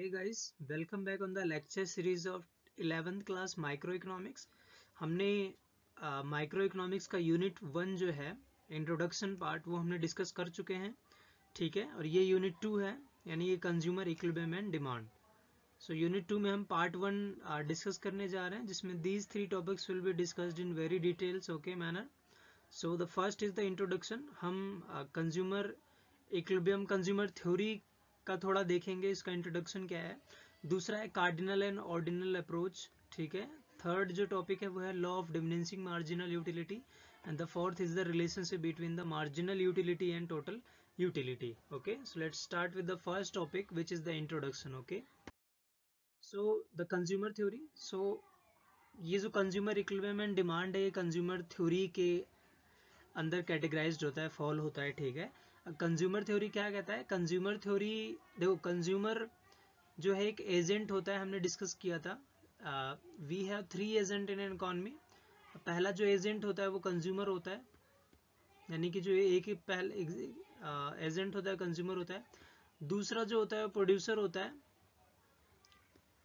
Hey guys, welcome back on the lecture series of 11th class microeconomics. हमने micro uh, economics का unit one जो है introduction part वो हमने discuss कर चुके हैं ठीक है? और ये यूनिट टू है यानी ये consumer equilibrium and demand so unit two में हम पार्ट वन डिस्कस करने जा रहे हैं जिसमें these three topics will be discussed in very details okay manner so the first is the introduction हम कंज्यूमर इक्विलिब्रियम कंज्यूमर थ्योरी का थोड़ा देखेंगे, इसका इंट्रोडक्शन क्या है। दूसरा है कार्डिनल एंड ऑर्डिनल अप्रोच ठीक है। थर्ड जो टॉपिक है, वो है law of diminishing marginal utility and the fourth is the relationship between the marginal utility and total utility okay so let's start with the first topic which is the introduction okay so the consumer theory so ये जो consumer and demand है, ये consumer theory के अंदर categorise होता है fall होता है, ठीक है। कंज्यूमर थ्योरी क्या कहता है? कंज्यूमर थ्योरी देखो कंज्यूमर जो है एक एजेंट होता है, हमने डिस्कस किया था। We have three agent in economy पहला जो एजेंट होता है, वो कंज्यूमर होता है। यानी कि जो एक ही पहले एजेंट होता है कंज्यूमर होता है। दूसरा जो होता है, वो प्रोड्यूसर होता है।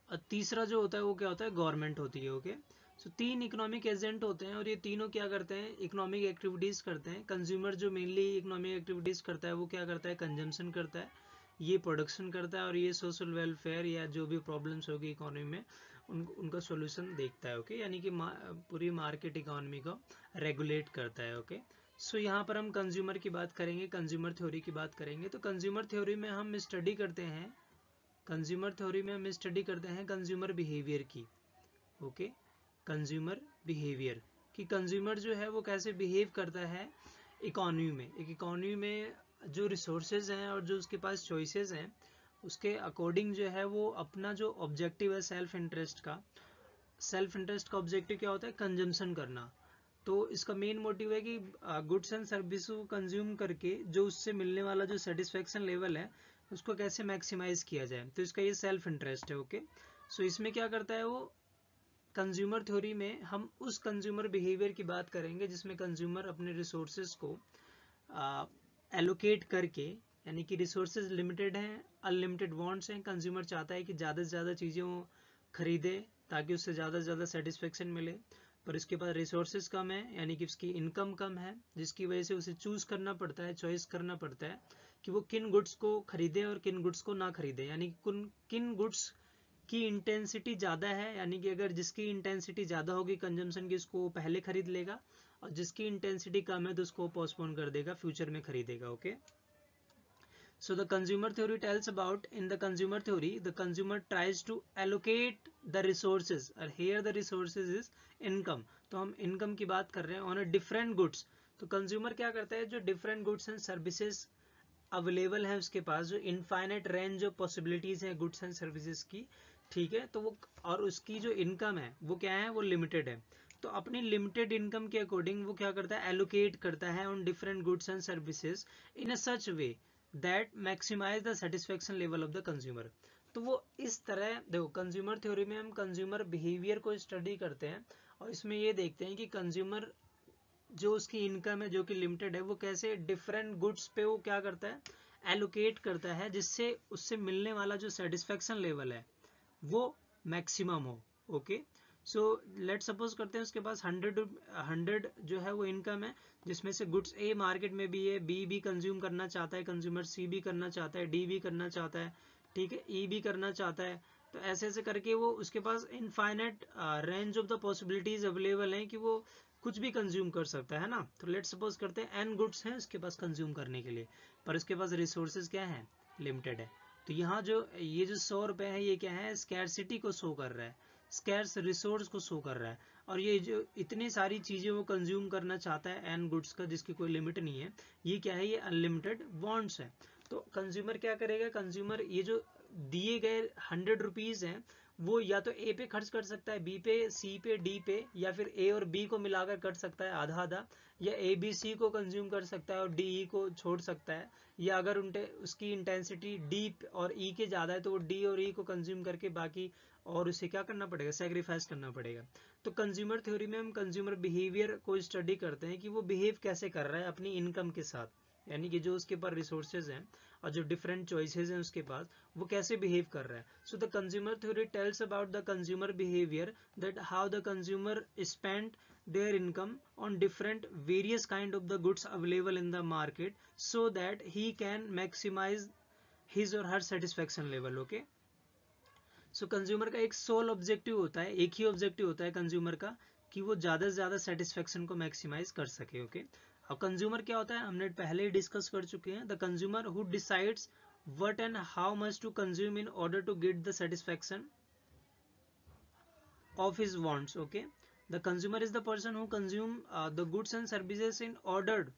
और तीसरा जो होता है, वो क्या होता है? गवर्नमेंट होती है ओके okay? सो so, तीन इकोनॉमिक एजेंट होते हैं और ये तीनों क्या करते हैं? इकोनॉमिक एक्टिविटीज़ करते हैं। कंज्यूमर जो मेनली इकोनॉमिक एक्टिविटीज़ करता है वो क्या करता है? कंजम्पशन करता है। ये प्रोडक्शन करता है और ये सोशल वेलफेयर या जो भी प्रॉब्लम्स होगी इकोनॉमी में उन, उनका सोल्यूशन देखता है ओके यानी कि मा, पूरी मार्केट इकोनॉमी को रेगुलेट करता है ओके सो so, यहाँ पर हम कंज्यूमर की बात करेंगे कंज्यूमर थ्योरी की बात करेंगे। तो कंज्यूमर थ्योरी में हम स्टडी करते हैं कंज्यूमर थ्योरी में हम स्टडी करते हैं कंज्यूमर बिहेवियर की ओके okay? कंज्यूमर बिहेवियर कि कंज्यूमर जो है वो कैसे बिहेव करता है इकोनॉमी में। एक इकोनॉमी में जो रिसोर्सेज हैं और जो उसके पास चॉइसेस हैं उसके अकॉर्डिंग जो है वो अपना जो ऑब्जेक्टिव है सेल्फ इंटरेस्ट का सेल्फ इंटरेस्ट का ऑब्जेक्टिव क्या होता है? कंजम्पशन करना। तो इसका मेन मोटिव है कि गुड्स एंड सर्विस को कंज्यूम करके जो उससे मिलने वाला जो सेटिस्फेक्शन लेवल है उसको कैसे मैक्सिमाइज किया जाए। तो इसका ये सेल्फ इंटरेस्ट है ओके सो so, इसमें क्या करता है वो? कंज्यूमर थ्योरी में हम उस कंज्यूमर बिहेवियर की बात करेंगे जिसमें कंज्यूमर अपने रिसोर्सेज को एलोकेट करके, यानी कि रिसोर्सेज लिमिटेड हैं अनलिमिटेड वांट्स हैं कंज्यूमर चाहता है कि ज़्यादा से ज़्यादा चीज़ें वो खरीदे ताकि उससे ज़्यादा से ज़्यादा सेटिस्फेक्शन मिले। पर इसके पास रिसोर्सेज कम है, यानी कि उसकी इनकम कम है, जिसकी वजह से उसे चूज़ करना पड़ता है चॉइस करना पड़ता है कि वो किन गुड्स को खरीदे और किन गुड्स को ना खरीदे। यानी कि किन गुड्स की इंटेंसिटी ज़्यादा है, यानी कि अगर जिसकी इंटेंसिटी ज़्यादा होगी कंजम्पशन की उसको पहले खरीद लेगा और जिसकी इंटेंसिटी कम है तो उसको पोस्टपोन कर देगा फ्यूचर में खरीदेगा okay so the consumer theory tells about in the consumer theory the consumer tries to allocate the resources और here the resources is income तो हम इनकम की बात कर रहे हैं ऑन अ डिफरेंट गुड्स तो कंज्यूमर क्या करता है, जो different goods and services available है उसके पास, जो इनफाइनेट रेंज जो पॉसिबिलिटीज हैं गुड्स एंड सर्विसेज़ की ठीक है? तो वो, और उसकी जो इनकम है, वो क्या है? वो लिमिटेड है। तो अपनी लिमिटेड इनकम के अकॉर्डिंग वो क्या करता है? एलोकेट करता है on different goods and services in a such way that maximize the satisfaction level of the consumer तो वो इस तरह, देखो कंज्यूमर थ्योरी में हम कंज्यूमर बिहेवियर को स्टडी करते हैं और इसमें ये देखते हैं कि कंज्यूमर जो उसकी इनकम है, जो कि लिमिटेड है, वो कैसे डिफरेंट गुड्स पे वो क्या करता है? एलोकेट करता है जिससे उससे मिलने वाला जो सेटिस्फेक्शन लेवल है। वो मैक्सिमम हो ओके सो लेट सपोज़ करते हैं उसके पास हंड्रेड हंड्रेड जो है वो इनकम है, जिसमें से गुड्स ए मार्केट में भी है बी भी कंज्यूम करना चाहता है कंज्यूमर सी भी करना चाहता है डी भी करना चाहता है, ठीक है? ई e भी करना चाहता है तो ऐसे ऐसे करके वो उसके पास infinite range of the possibilities available हैं कि वो कुछ भी कंज्यूम कर सकता है ना? तो लेट सपोज़ करते हैं एन गुड्स हैं उसके पास कंज्यूम करने के लिए, पर उसके पास रिसोर्सेज क्या है? लिमिटेड है। तो यहाँ जो, ये जो सौ रुपए है, ये क्या है? स्कैरसिटी को शो कर रहा है। स्कैर्स रिसोर्स को शो कर रहा है। और ये जो, इतनी सारी चीज़ें वो कंज्यूम करना चाहता है एन गुड्स का, जिसकी कोई लिमिट नहीं है, ये क्या है? ये अनलिमिटेड बॉन्ड्स है। तो कंज्यूमर क्या करेगा? कंज्यूमर ये जो दिए गए हंड्रेड रुपीज़ है वो या तो ए पे खर्च कर सकता है बी पे सी पे डी पे, या फिर ए और बी को मिलाकर कर सकता है आधा आधा या ए बी सी को कंज्यूम कर सकता है और डी ई e को छोड़ सकता है, या अगर उनके उसकी इंटेंसिटी डी और ई e के ज़्यादा है तो वो डी और ई e को कंज्यूम करके बाकी और उसे क्या करना पड़ेगा? सेक्रीफाइस करना पड़ेगा। तो कंज्यूमर थ्योरी में हम कंज्यूमर बिहेवियर को स्टडी करते हैं कि वो बिहेव कैसे कर रहा है अपनी इनकम के साथ, यानी कि जो उसके पास रिसोर्सेज हैं और जो डिफरेंट चॉइसेस हैं उसके पास वो कैसे बिहेव कर रहा है? So the consumer theory tells about the consumer behaviour that how the consumer spend their income on different various kind of the goods available in the market so that he can maximize his or her satisfaction level, okay? So consumer का एक soul objective होता है, एक ही objective होता है consumer का कि वो ज़्यादा से ज़्यादा सेटिस्फेक्शन को मैक्सिमाइज कर सके ओके और कंज्यूमर क्या होता है? हमने पहले ही डिस्कस कर चुके हैं। The consumer who decides what and how much to consume in order to get the satisfaction of his wants okay the consumer is the person who consume the goods and services in order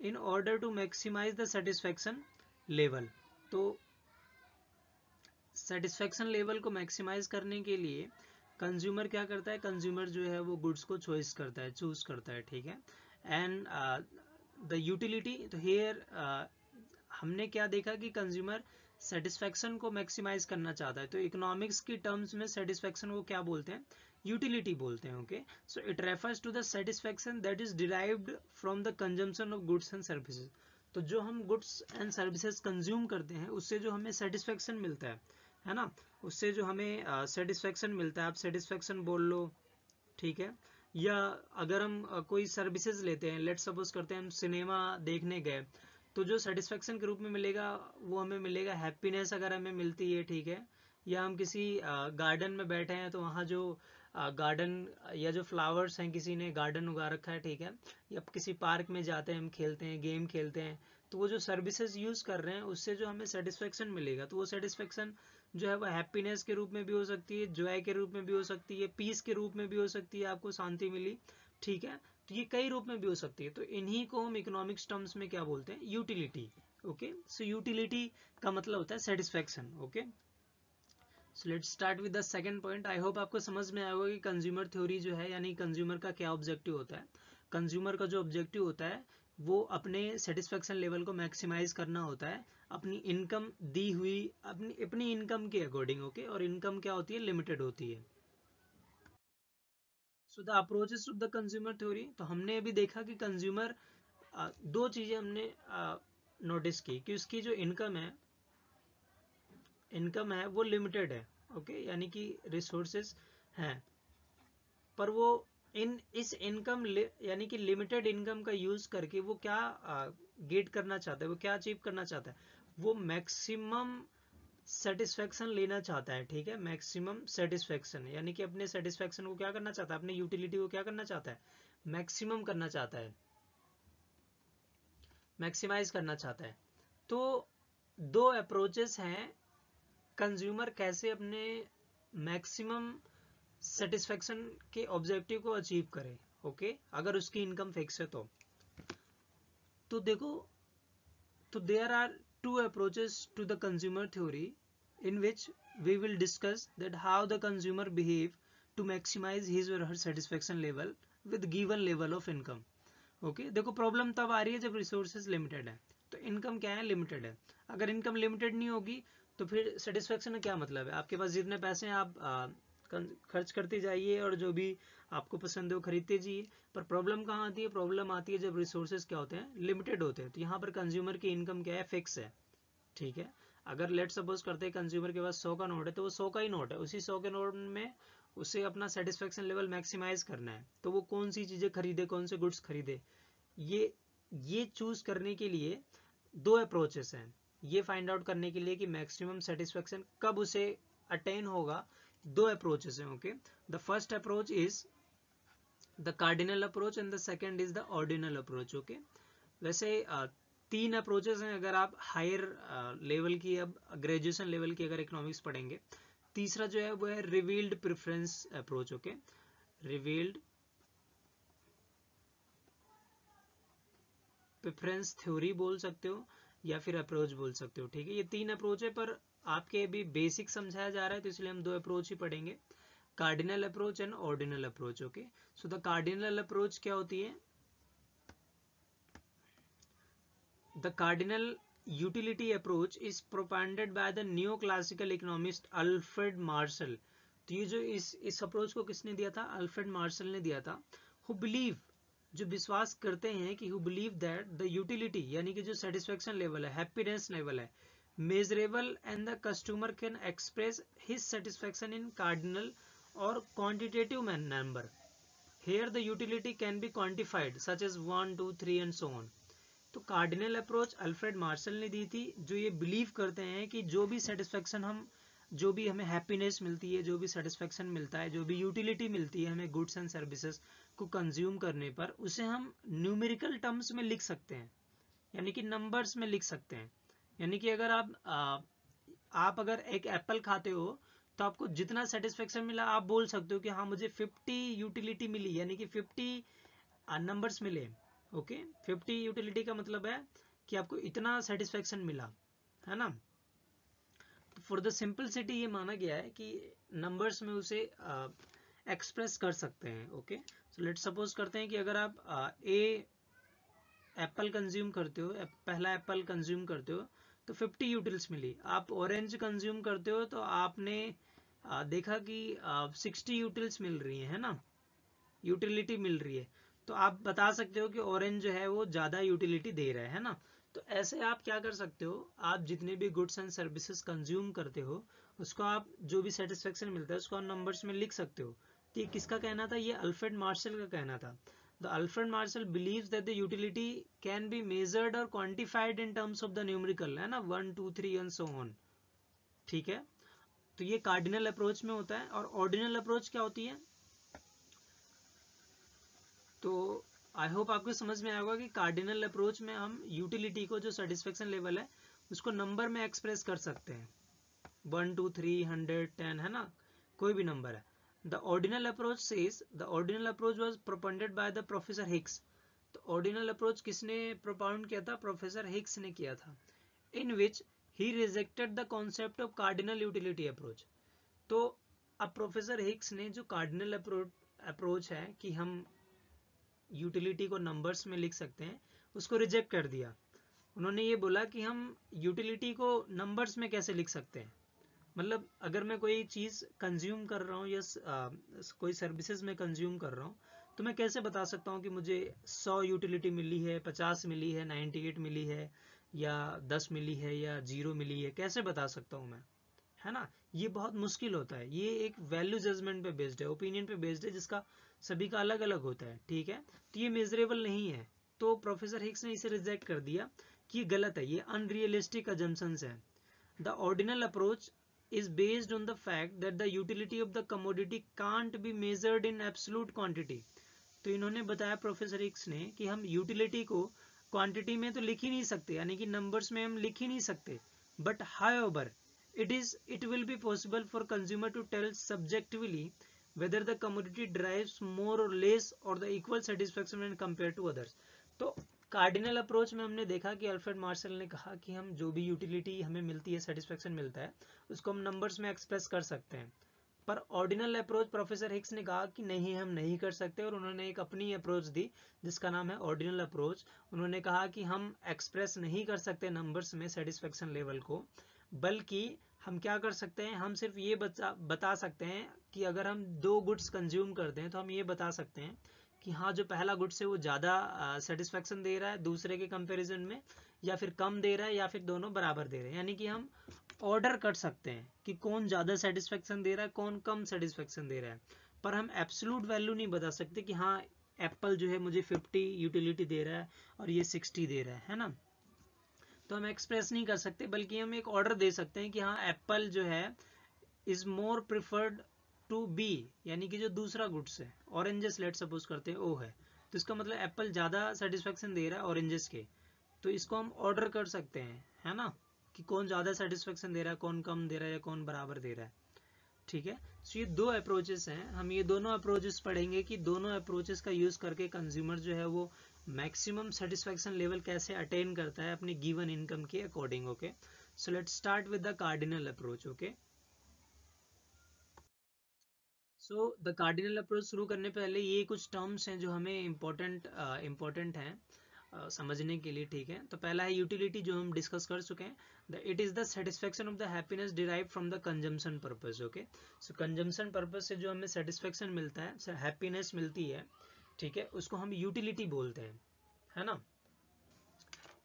in order to maximize the satisfaction level तो satisfaction level को maximize करने के लिए consumer क्या करता है? Consumer जो है वो गुड्स को चॉइस करता है चूज़ करता है, ठीक है? एंड द यूटिलिटी तो हेयर uh, हमने क्या देखा कि कंज्यूमर सेटिस्फेक्शन को मैक्सिमाइज करना चाहता है। तो इकोनॉमिक्स की टर्म्स में सेटिस्फेक्शन को क्या बोलते हैं? यूटिलिटी बोलते हैं okay so it refers to the satisfaction that is derived from the consumption of goods and services तो जो हम गुड्स एंड सर्विसेज़ कंज्यूम करते हैं उससे जो हमें सेटिस्फेक्शन मिलता है है ना? उससे जो हमें सेटिस्फेक्शन uh, मिलता है आप सेटिस्फेक्शन बोल लो ठीक है? या अगर हम कोई सर्विसेज़ लेते हैं लेट सपोज़ करते हैं हम सिनेमा देखने गए तो जो सेटिस्फेक्शन के रूप में मिलेगा, वो हमें मिलेगा हैप्पीनेस अगर हमें मिलती है, ठीक है? या हम किसी गार्डन में बैठे हैं तो वहाँ जो गार्डन या जो फ्लावर्स हैं, किसी ने गार्डन उगा रखा है, ठीक है? या किसी पार्क में जाते हैं, हम खेलते हैं गेम खेलते हैं तो वो जो सर्विसेज़ यूज़ कर रहे हैं, उससे जो हमें सेटिस्फेक्शन मिलेगा तो वो सेटिस्फेक्शन जो है वो हैप्पीनेस के रूप में भी हो सकती है जॉय के रूप में भी हो सकती है पीस के रूप में भी हो सकती है, आपको शांति मिली, ठीक है? तो ये कई रूप में भी हो सकती है। तो इन्हीं को हम इकोनॉमिक्स टर्म्स में क्या बोलते हैं? यूटिलिटी ओके सो यूटिलिटी का मतलब होता है satisfaction okay so let's start with the second point I hope आपको समझ में आएगा कि कंज्यूमर थ्योरी जो है, यानी कंज्यूमर का क्या ऑब्जेक्टिव होता है? कंज्यूमर का जो ऑब्जेक्टिव होता है वो अपने सेटिस्फेक्शन लेवल को मैक्सिमाइज करना होता है, अपनी इनकम दी हुई, अपनी अपनी इनकम के अकॉर्डिंग ओके और इनकम क्या होती है? लिमिटेड होती है। So the approaches to the consumer theory तो हमने अभी देखा कि कंज्यूमर दो चीज़ें हमने नोटिस की कि उसकी जो इनकम है इनकम है, वो लिमिटेड है ओके यानी कि रिसोर्सेस हैं। पर वो इन, इस इनकम यानी कि लिमिटेड इनकम का यूज़ करके वो क्या गेट करना चाहता है, वो क्या अचीव करना चाहता है? वो मैक्सिमम सेटिस्फेक्शन लेना चाहता है, ठीक है? मैक्सिमम सेटिस्फेक्शन, यानी कि अपने सेटिस्फेक्शन को क्या करना चाहता है? अपने यूटिलिटी को क्या करना चाहता है? मैक्सिमम करना चाहता है। मैक्सिमाइज करना चाहता है। तो दो अप्रोचेस हैं कंज्यूमर कैसे अपने मैक्सिमम सेटिस्फेक्शन के ऑब्जेक्टिव को अचीव करे ओके अगर उसकी इनकम फिक्स है तो। तो देखो तो there are two approaches to the consumer theory in which we will discuss that how the consumer behave to maximize his और her satisfaction level with given level of income okay देखो problem तब आ रही है जब resources limited है। तो income क्या है? लिमिटेड है। अगर इनकम लिमिटेड नहीं होगी तो फिर सेटिस्फेक्शन का क्या मतलब है? आपके पास जितने पैसे हैं, आप खर्च करते जाइए और जो भी आपको पसंद है खरीदते जाइए। पर प्रॉब्लम कहाँ आती है? प्रॉब्लम आती है जब रिसोर्सेज क्या होते हैं? लिमिटेड होते हैं। तो यहाँ पर कंज्यूमर की इनकम क्या है? फिक्स है। ठीक है? अगर लेट सपोज़ करते हैं कंज्यूमर के पास सौ का नोट है तो वो सौ का ही नोट है। उसी सौ के नोट में उसे अपना सेटिस्फेक्शन लेवल मैक्सिमाइज करना है। तो वो कौन सी चीज़ें खरीदे, कौन से गुड्स खरीदे? ये ये चूज़ करने के लिए दो अप्रोचेस हैं। ये फाइंड आउट करने के लिए कि मैक्सिमम सेटिस्फेक्शन कब उसे अटेन होगा दो अप्रोचेस हैं okay the first approach is the cardinal approach and the second is the ordinal approach okay वैसे तीन अप्रोचेस हैं, अगर आप हायर लेवल की अब ग्रेजुएशन लेवल की अगर इकोनॉमिक्स पढ़ेंगे, तीसरा जो है वो है revealed preference approach okay revealed preference theory बोल सकते हो या फिर अप्रोच बोल सकते हो, ठीक है? ये तीन अप्रोच है, पर आपके अभी बेसिक समझाया जा रहा है तो इसलिए हम दो अप्रोच ही पढ़ेंगे। Cardinal approach and ordinal approach okay so the cardinal approach क्या होती है? The cardinal utility approach is propounded by the new classical economist Alfred Marshall तो ये जो इस इस अप्रोच को किसने दिया था? अल्फ्रेड मार्शल ने दिया था। हु बिलीव जो विश्वास करते हैं कि who believe that the utility यानी कि जो सेटिस्फेक्शन लेवल है हैप्पीनेस लेवल है measurable and the customer can express his satisfaction in cardinal और quantitative number here the utility can be quantified such as one two three and so on तो cardinal approach Alfred Marshall ने दी थी, जो ये believe करते हैं कि जो भी सेटिस्फेक्शन हम, जो भी हमें हैप्पीनेस मिलती है, जो भी सेटिस्फेक्शन मिलता है, जो भी यूटिलिटी मिलती है हमें गुड्स एंड सर्विसेज़ को कंज्यूम करने पर, उसे हम न्यूमेरिकल टर्म्स में लिख सकते हैं। यानी कि नंबर्स में लिख सकते हैं। यानी कि अगर आप आ, आप अगर एक एप्पल खाते हो तो आपको जितना सेटिस्फेक्शन मिला आप बोल सकते हो कि हाँ मुझे 50 यूटिलिटी मिली यानी कि 50 नंबर्स मिले ओके 50 यूटिलिटी का मतलब है कि आपको इतना सेटिस्फेक्शन मिला है ना? फॉर द सिंपलिसिटी ये माना गया है कि नंबर्स में उसे एक्सप्रेस कर सकते हैं ओके सो लेट सपोज़ करते हैं कि अगर आप ए एप्पल कंज्यूम करते हो पहला एप्पल कंज्यूम करते हो तो 50 यूटिल्स मिली। आप ऑरेंज कंज्यूम करते हो तो आपने देखा कि सिक्सटी यूटिल्स मिल रही है है ना? यूटिलिटी मिल रही है। तो आप बता सकते हो कि ऑरेंज जो है वो ज़्यादा यूटिलिटी दे रहा है ना? तो ऐसे आप क्या कर सकते हो? आप जितने भी गुड्स एंड सर्विसेज़ कंज्यूम करते हो, उसको आप जो भी सेटिस्फेक्शन मिलता है, उसको आप नंबर्स में लिख सकते हो। तो ये किसका कहना था? ये अल्फ्रेड मार्शल का कहना था। The Alfred Marshall believe that the utility can be measured और quantified in terms of the numerical है ना? One two three and so on ठीक है? तो ये कार्डिनल अप्रोच में होता है और ऑर्डिनल अप्रोच क्या होती है? तो आई होप आपको समझ में आएगा कि कार्डिनल अप्रोच में हम यूटिलिटी को जो सेटिस्फेक्शन लेवल है, उसको नंबर में एक्सप्रेस कर सकते हैं। One two three hundred ten है ना? कोई भी नंबर है। The ordinal approach says the ordinal approach was propounded by the professor Hicks तो ऑर्डिनल अप्रोच किसने प्रोपाउंड किया था? प्रोफेसर हिक्स ने किया था। In which he rejected the concept of cardinal utility approach तो अब प्रोफेसर हिक्स ने जो कार्डिनल अप्रोच अप्रोच है कि हम यूटिलिटी को नंबर्स में लिख सकते हैं, उसको रिजेक्ट कर दिया। उन्होंने ये बोला कि हम यूटिलिटी को नंबर्स में कैसे लिख सकते हैं? मतलब अगर मैं कोई चीज़ कंज्यूम कर रहा हूँ या कोई सर्विसेज़ में कंज्यूम कर रहा हूँ तो मैं कैसे बता सकता हूँ कि मुझे 100 यूटिलिटी मिली है 50 मिली है 98 मिली है, या 10 मिली है, या ज़ीरो मिली है? कैसे बता सकता हूँ मैं? है ना? ये बहुत मुश्किल होता है। ये एक वैल्यू जजमेंट पे बेस्ड है ओपिनियन पे बेस्ड है, जिसका सभी का अलग अलग होता है, ठीक है? तो ये मेजरेबल नहीं है। तो प्रोफेसर हिक्स ने इसे रिजेक्ट कर दिया कि ये गलत है, ये अनरियलिस्टिक अजम्पन्स है। The ordinal approach is based on the fact that the utility of the commodity can't be measured in absolute quantity तो इन्होंने बताया प्रोफेसर हिक्स ने कि हम यूटिलिटी को क्वांटिटी में तो लिख ही नहीं सकते यानी कि नंबर्स में हम लिख ही नहीं सकते but how it is it will be possible for consumer to tell subjectively whether the commodity derives more or less or the equal satisfaction when compared to others तो कार्डिनल अप्रोच में हमने देखा कि अल्फ्रेड मार्शल ने कहा कि हम जो भी यूटिलिटी हमें मिलती है सेटिस्फेक्शन मिलता है, उसको हम नंबर्स में एक्सप्रेस कर सकते हैं। पर ऑर्डिनल अप्रोच प्रोफेसर हिक्स ने कहा कि नहीं, हम नहीं कर सकते और उन्होंने एक अपनी अप्रोच दी, जिसका नाम है ऑर्डिनल अप्रोच उन्होंने कहा कि हम एक्सप्रेस नहीं कर सकते नंबर्स में सेटिस्फेक्शन लेवल को, बल्कि हम क्या कर सकते हैं, हम सिर्फ़ ये बता बता सकते हैं कि अगर हम दो गुड्स कंज्यूम करते हैं तो हम ये बता सकते हैं कि हाँ जो पहला गुड्स है वो ज़्यादा सेटिस्फेक्शन दे रहा है दूसरे के कंपैरिजन में, या फिर कम दे रहा है या फिर दोनों बराबर दे रहे हैं। यानी कि हम ऑर्डर कर सकते हैं कि कौन ज़्यादा सेटिस्फेक्शन दे रहा है, कौन कम सेटिस्फेक्शन दे रहा है। पर हम एब्सोलूट वैल्यू नहीं बता सकते कि हाँ एप्पल जो है मुझे 50 यूटिलिटी दे रहा है और ये 60 दे रहा है है ना? तो हम एक्सप्रेस नहीं कर सकते, बल्कि हम एक ऑर्डर दे सकते हैं कि हाँ एप्पल जो है is more preferred to be यानी कि जो दूसरा गुड्स है ऑरेंजेस लेट सपोज़ करते हैं, ओ है। तो इसका मतलब एप्पल ज़्यादा सेटिस्फेक्शन दे रहा है ऑरेंजेस के। तो इसको हम ऑर्डर कर सकते हैं, है ना? कि कौन ज़्यादा सेटिस्फेक्शन दे रहा है, कौन कम दे रहा है या कौन बराबर दे रहा है। ठीक है? तो ये दो अप्रोचेस हैं। हम ये दोनों अप्रोचेस पढ़ेंगे कि दोनों अप्रोचेस का यूज़ करके कंज्यूमर जो है वो मैक्सिमम सेटिस्फेक्शन लेवल कैसे अटेन करता है अपनी गिवन इनकम के according okay so let start with the cardinal approach okay so the cardinal approach शुरू करने पहले ये कुछ टर्म्स हैं जो हमें इम्पोर्टेंट इम्पोर्टेंट हैं uh, समझने के लिए ठीक है। तो पहला है यूटिलिटी जो हम डिस्कस कर चुके हैं। The it is the satisfaction of the happiness derive from the consumption purpose okay so consumption purpose से जो हमें सेटिस्फेक्शन मिलता है हैप्पीनेस मिलती है ठीक है? उसको हम यूटिलिटी बोलते हैं है ना?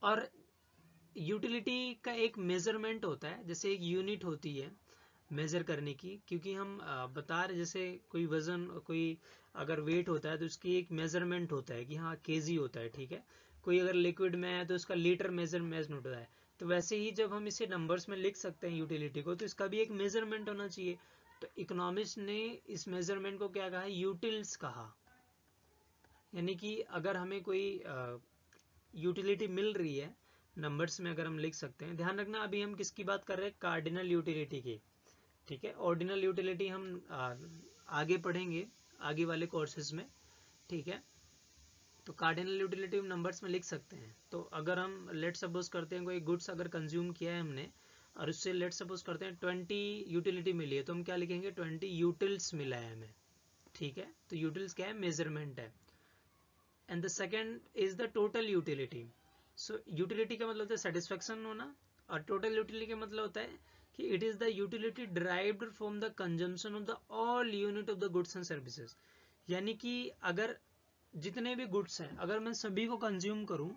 और यूटिलिटी का एक मेज़रमेंट होता है जैसे एक यूनिट होती है मेजर करने की, क्योंकि हम बता रहे, जैसे कोई वज़न, कोई अगर वेट होता है तो उसकी एक मेज़रमेंट होता है कि हाँ केजी होता है, ठीक है? कोई अगर लिक्विड में है तो उसका लीटर मेजर मेज़रमेंट होता है। तो वैसे ही जब हम इसे नंबर्स में लिख सकते हैं यूटिलिटी को तो इसका भी एक मेज़रमेंट होना चाहिए। तो इकोनॉमिस्ट ने इस मेज़रमेंट को क्या कहा? यूटिल्स कहा। यानी कि अगर हमें कोई यूटिलिटी मिल रही है नंबर्स में अगर हम लिख सकते हैं, ध्यान रखना, अभी हम किसकी बात कर रहे हैं? कार्डिनल यूटिलिटी की। ठीक है? ऑर्डिनल यूटिलिटी हम आगे पढ़ेंगे, आगे वाले कोर्सेज में, ठीक है? तो कार्डिनल यूटिलिटी हम नंबर्स में लिख सकते हैं। तो अगर हम लेट सपोज़ करते हैं, कोई गुड्स अगर कंज्यूम किया है हमने, और उससे लेट सपोज़ करते हैं ट्वेंटी यूटिलिटी मिली है तो हम क्या लिखेंगे? ट्वेंटी यूटिल्स मिला है हमें। ठीक है? तो यूटिल्स क्या है? मेज़रमेंट है। And the second is the total utility so utility का मतलब होता है सेटिस्फेक्शन होना, और टोटल यूटिलिटी का मतलब होता है कि it is the utility derived from the consumption of the all unit of the goods and services यानी कि अगर जितने भी गुड्स हैं, अगर मैं सभी को कंज्यूम करूँ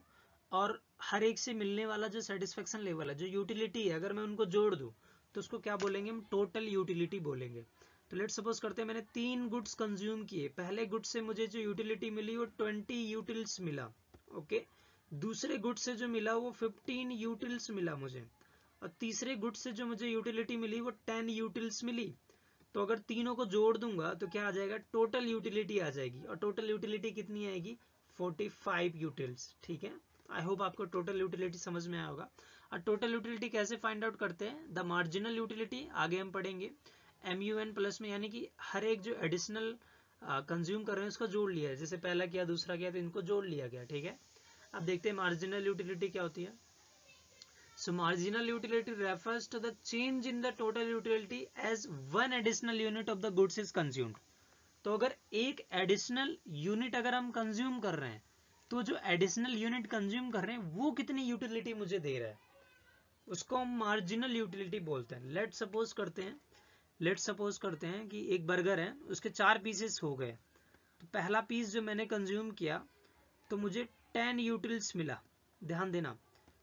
और हर एक से मिलने वाला जो सेटिस्फेक्शन लेवल है, जो यूटिलिटी है, अगर मैं उनको जोड़ दूँ तो उसको क्या बोलेंगे हम? टोटल यूटिलिटी बोलेंगे। तो लेट सपोज़ करते हैं, मैंने तीन गुड्स कंज्यूम किए। पहले गुड्स से मुझे जो यूटिलिटी मिली, वो ट्वेंटी यूटिल्स मिला ओके दूसरे गुड्स से जो मिला, वो फिफ्टीन यूटिल्स मिला मुझे। और तीसरे गुड्स से जो मुझे यूटिलिटी मिली, वो टेन यूटिल्स मिली। तो अगर तीनों को जोड़ दूँगा तो क्या आ जाएगा? टोटल यूटिलिटी आ जाएगी। और टोटल यूटिलिटी कितनी आएगी? 45 यूटिल्स ठीक है? आई होप आपको टोटल यूटिलिटी समझ में आया होगा। और टोटल यूटिलिटी कैसे फाइंड आउट करते हैं? द मार्जिनल यूटिलिटी आगे हम पढ़ेंगे। एम यू एन प्लस में, यानी कि हर एक जो एडिशनल कंज्यूम कर रहे हैं, उसको जोड़ लिया है। जैसे पहला किया, दूसरा किया तो इनको जोड़ लिया गया। ठीक है? अब देखते हैं मार्जिनल यूटिलिटी क्या होती है। So, marginal utility refers to the change in the total utility as one additional unit of the goods is consumed. तो अगर एक एडिशनल यूनिट अगर हम कंज्यूम कर रहे हैं तो जो एडिशनल यूनिट कंज्यूम कर रहे हैं, वो कितनी यूटिलिटी मुझे दे रहा है? उसको हम मार्जिनल यूटिलिटी बोलते हैं। लेट सपोज़ करते हैं लेट सपोज़ करते हैं कि एक बर्गर है, उसके चार पीसेस हो गए। तो पहला पीस जो मैंने कंज्यूम किया तो मुझे टेन यूटिल्स मिला। ध्यान देना।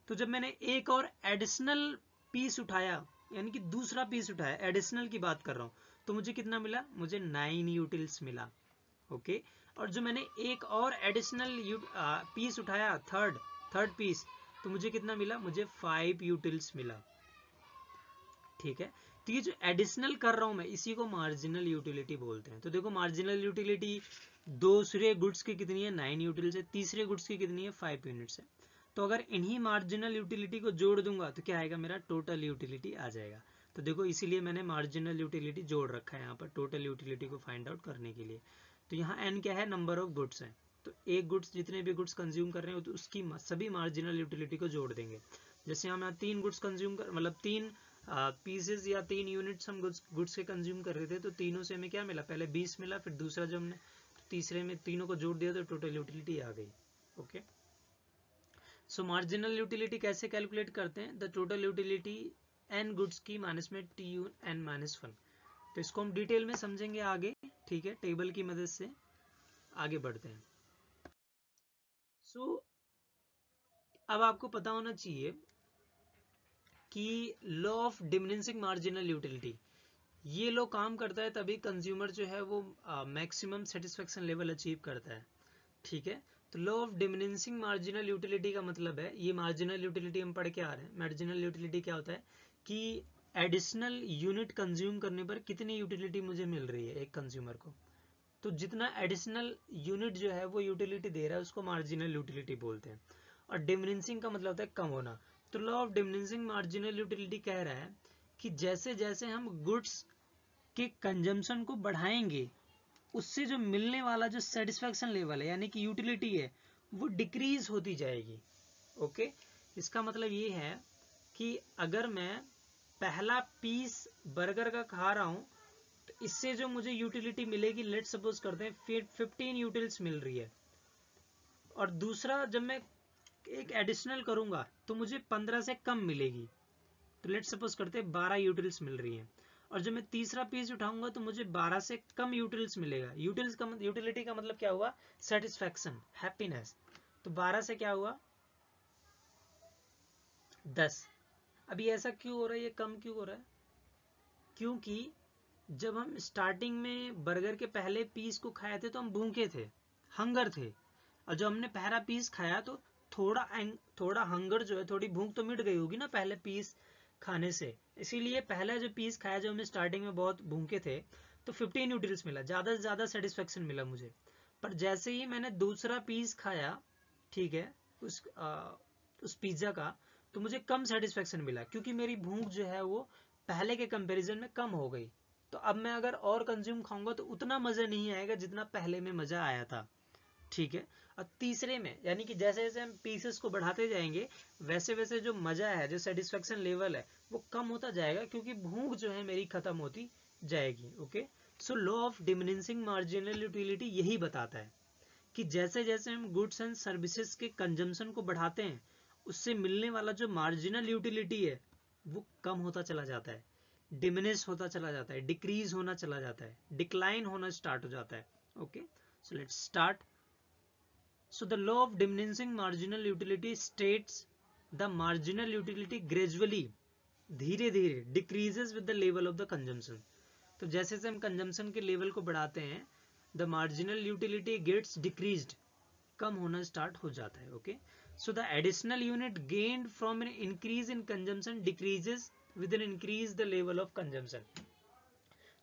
तो जब मैंने एक और एडिशनल पीस उठाया, यानी कि दूसरा पीस उठाया एडिशनल की बात कर रहा हूँ तो मुझे कितना मिला? मुझे नाइन यूटिल्स मिला ओके और जो मैंने एक और एडिशनल पीस उठाया थर्ड थर्ड पीस तो मुझे कितना मिला? मुझे फाइव यूटिल्स मिला, ठीक है? तो ये जो एडिशनल कर रहा हूँ मैं, इसी को मार्जिनल यूटिलिटी बोलते हैं। तो देखो मार्जिनल यूटिलिटी दूसरे गुड्स की कितनी है? नाइन यूटिल्स है। तीसरे गुड्स की कितनी है? फाइव यूनिट्स है। तो अगर इन्हीं मार्जिनल यूटिलिटी को जोड़ दूँगा तो क्या आएगा मेरा टोटल यूटिलिटी आ जाएगा। तो देखो, इसीलिए मैंने मार्जिनल यूटिलिटी जोड़ रखा है यहाँ पर टोटल यूटिलिटी को फाइंड आउट करने के लिए। तो यहाँ एन क्या है? नंबर ऑफ़ गुड्स है। तो एक गुड्स जितने भी गुड्स कंज्यूम कर रहे हैं तो उसकी सभी मार्जिनल यूटिलिटी को जोड़ देंगे। जैसे हम यहाँ तीन गुड्स कंज्यूम कर मतलब तीन पीसेस या तीन यूनिट्स हम गुड्स गुड्स के कंज्यूम कर रहे थे तो तीनों से हमें क्या मिला? पहले बीस मिला, फिर दूसरा जो हमने, तीसरे में तीनों को जोड़ दिया तो टोटल यूटिलिटी आ गई। Okay okay? So marginal utility कैसे कैलकुलेट करते हैं? The total utility N goods की माइनस में T U N minus one तो इसको हम डिटेल में समझेंगे आगे ठीक है? टेबल की मदद से आगे बढ़ते हैं। सो so, अब आपको पता होना चाहिए कि law of diminishing marginal utility ये लो काम करता है तभी कंज्यूमर जो है वो मैक्सिमम सेटिस्फेक्शन लेवल अचीव करता है ठीक है? तो law of diminishing marginal utility का मतलब है, ये मार्जिनल यूटिलिटी हम पढ़ के आ रहे हैं। मार्जिनल यूटिलिटी क्या होता है? कि एडिशनल यूनिट कंज्यूम करने पर कितनी यूटिलिटी मुझे मिल रही है एक कंज्यूमर को? तो जितना एडिशनल यूनिट जो है, वो यूटिलिटी दे रहा है, उसको मार्जिनल यूटिलिटी बोलते हैं। और डिमिनिशिंग का मतलब होता है कम होना। तो law of diminishing marginal utility कह रहा है कि जैसे जैसे हम गुड्स के कंजम्पशन को बढ़ाएँगे उससे जो मिलने वाला जो सेटिस्फेक्शन लेवल है, यानी कि यूटिलिटी है, वो डिक्रीज होती जाएगी। ओके इसका मतलब ये है कि अगर मैं पहला पीस बर्गर का खा रहा हूँ तो इससे जो मुझे यूटिलिटी मिलेगी लेट सपोज़ करते हैं फिफ्टीन यूटिल्स मिल रही है। और दूसरा, जब मैं एक एडिशनल करूँगा तो मुझे पंद्रह से कम मिलेगी। तो लेट सपोज़ करते हैं, बारह यूटिल्स मिल रही है। और जब मैं तीसरा पीस उठाऊँगा तो मुझे 12 से कम यूटिल्स मिलेगा। यूटिल्स का यूटिलिटी का मतलब क्या हुआ? सेटिस्फैक्शन हैप्पीनेस तो 12 से क्या हुआ? 10 अभी ऐसा क्यों हो रहा है? ये कम क्यों हो रहा है? क्योंकि जब हम स्टार्टिंग में बर्गर के पहले पीस को खाए थे तो हम भूखे थे हंगर थे। और जब हमने पहला पीस खाया तो थोड़ा थोड़ा हंगर जो है, थोड़ी भूख तो मिट गई होगी ना पहले पीस खाने से। इसीलिए पहला जो पीस खाया जो हमें स्टार्टिंग में बहुत भूखे थे तो 15 न्यूट्रल्स मिला। ज़्यादा से ज़्यादा सेटिस्फेक्शन मिला मुझे। पर जैसे ही मैंने दूसरा पीस खाया ठीक है उस आ, उस पिज़्ज़ा का तो मुझे कम सेटिस्फेक्शन मिला क्योंकि मेरी भूख जो है वो पहले के कंपैरिजन में कम हो गई। तो अब मैं अगर और कंज्यूम खाऊँगा तो उतना मज़ा नहीं आएगा जितना पहले में मज़ा आया था। ठीक है? और तीसरे में, यानी कि जैसे जैसे हम पीसेस को बढ़ाते जाएँगे, वैसे वैसे जो मज़ा है, जो सेटिस्फेक्शन लेवल है, वो कम होता जाएगा क्योंकि भूख जो है मेरी खत्म होती जाएगी okay so law of diminishing marginal utility यही बताता है कि जैसे जैसे हम गुड्स एंड सर्विसेज़ के कंजम्पशन को बढ़ाते हैं, उससे मिलने वाला जो मार्जिनल यूटिलिटी है, वो कम होता चला जाता है डिमिनिश होता चला जाता है डिक्रीज होना चला जाता है डिक्लाइन होना स्टार्ट हो जाता है okay so let's start so the law of diminishing marginal utility states the marginal utility gradually धीरे धीरे decreases with the level of the consumption तो जैसे जैसे हम कंजम्पशन के लेवल को बढ़ाते हैं the marginal utility gets decreased कम होना स्टार्ट हो जाता है okay okay? So the additional unit gained from an increase in consumption decreases with an increase the level of consumption.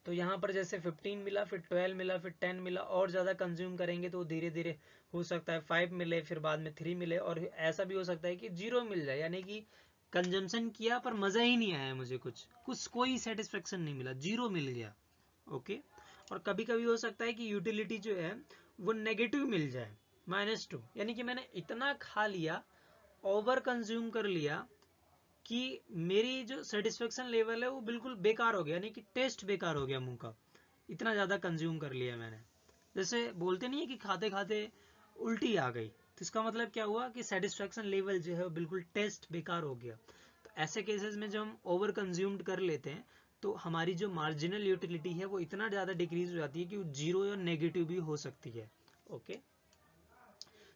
तो यहाँ पर जैसे 15 मिला फिर 12 मिला फिर 10 मिला और ज़्यादा कंज्यूम करेंगे तो धीरे धीरे हो सकता है फाइव मिले, फिर बाद में थ्री मिले और ऐसा भी हो सकता है कि ज़ीरो मिल जाए, यानी कि कंजम्पशन किया पर मज़ा ही नहीं आया मुझे कुछ। कुछ कोई सेटिस्फेक्शन नहीं मिला ज़ीरो मिल गया ओके और कभी कभी हो सकता है कि यूटिलिटी जो है, वो नेगेटिव मिल जाए माइनस टू यानी कि मैंने इतना खा लिया ओवर कंज्यूम कर लिया कि मेरी जो सेटिस्फेक्शन लेवल है वो बिल्कुल बेकार हो गया, यानी कि टेस्ट बेकार हो गया मुँह का। इतना ज़्यादा कंज्यूम कर लिया मैंने। जैसे बोलते नहीं है कि खाते खाते उल्टी आ गई तो इसका मतलब क्या हुआ कि सेटिस्फेक्शन लेवल जो है बिल्कुल टेस्ट बेकार हो गया तो ऐसे केसेस में जब हम ओवर कंज्यूम्ड कर लेते हैं तो हमारी जो मार्जिनल यूटिलिटी है वो इतना ज़्यादा डिक्रीज हो जाती है कि ज़ीरो या नेगेटिव भी हो सकती है okay?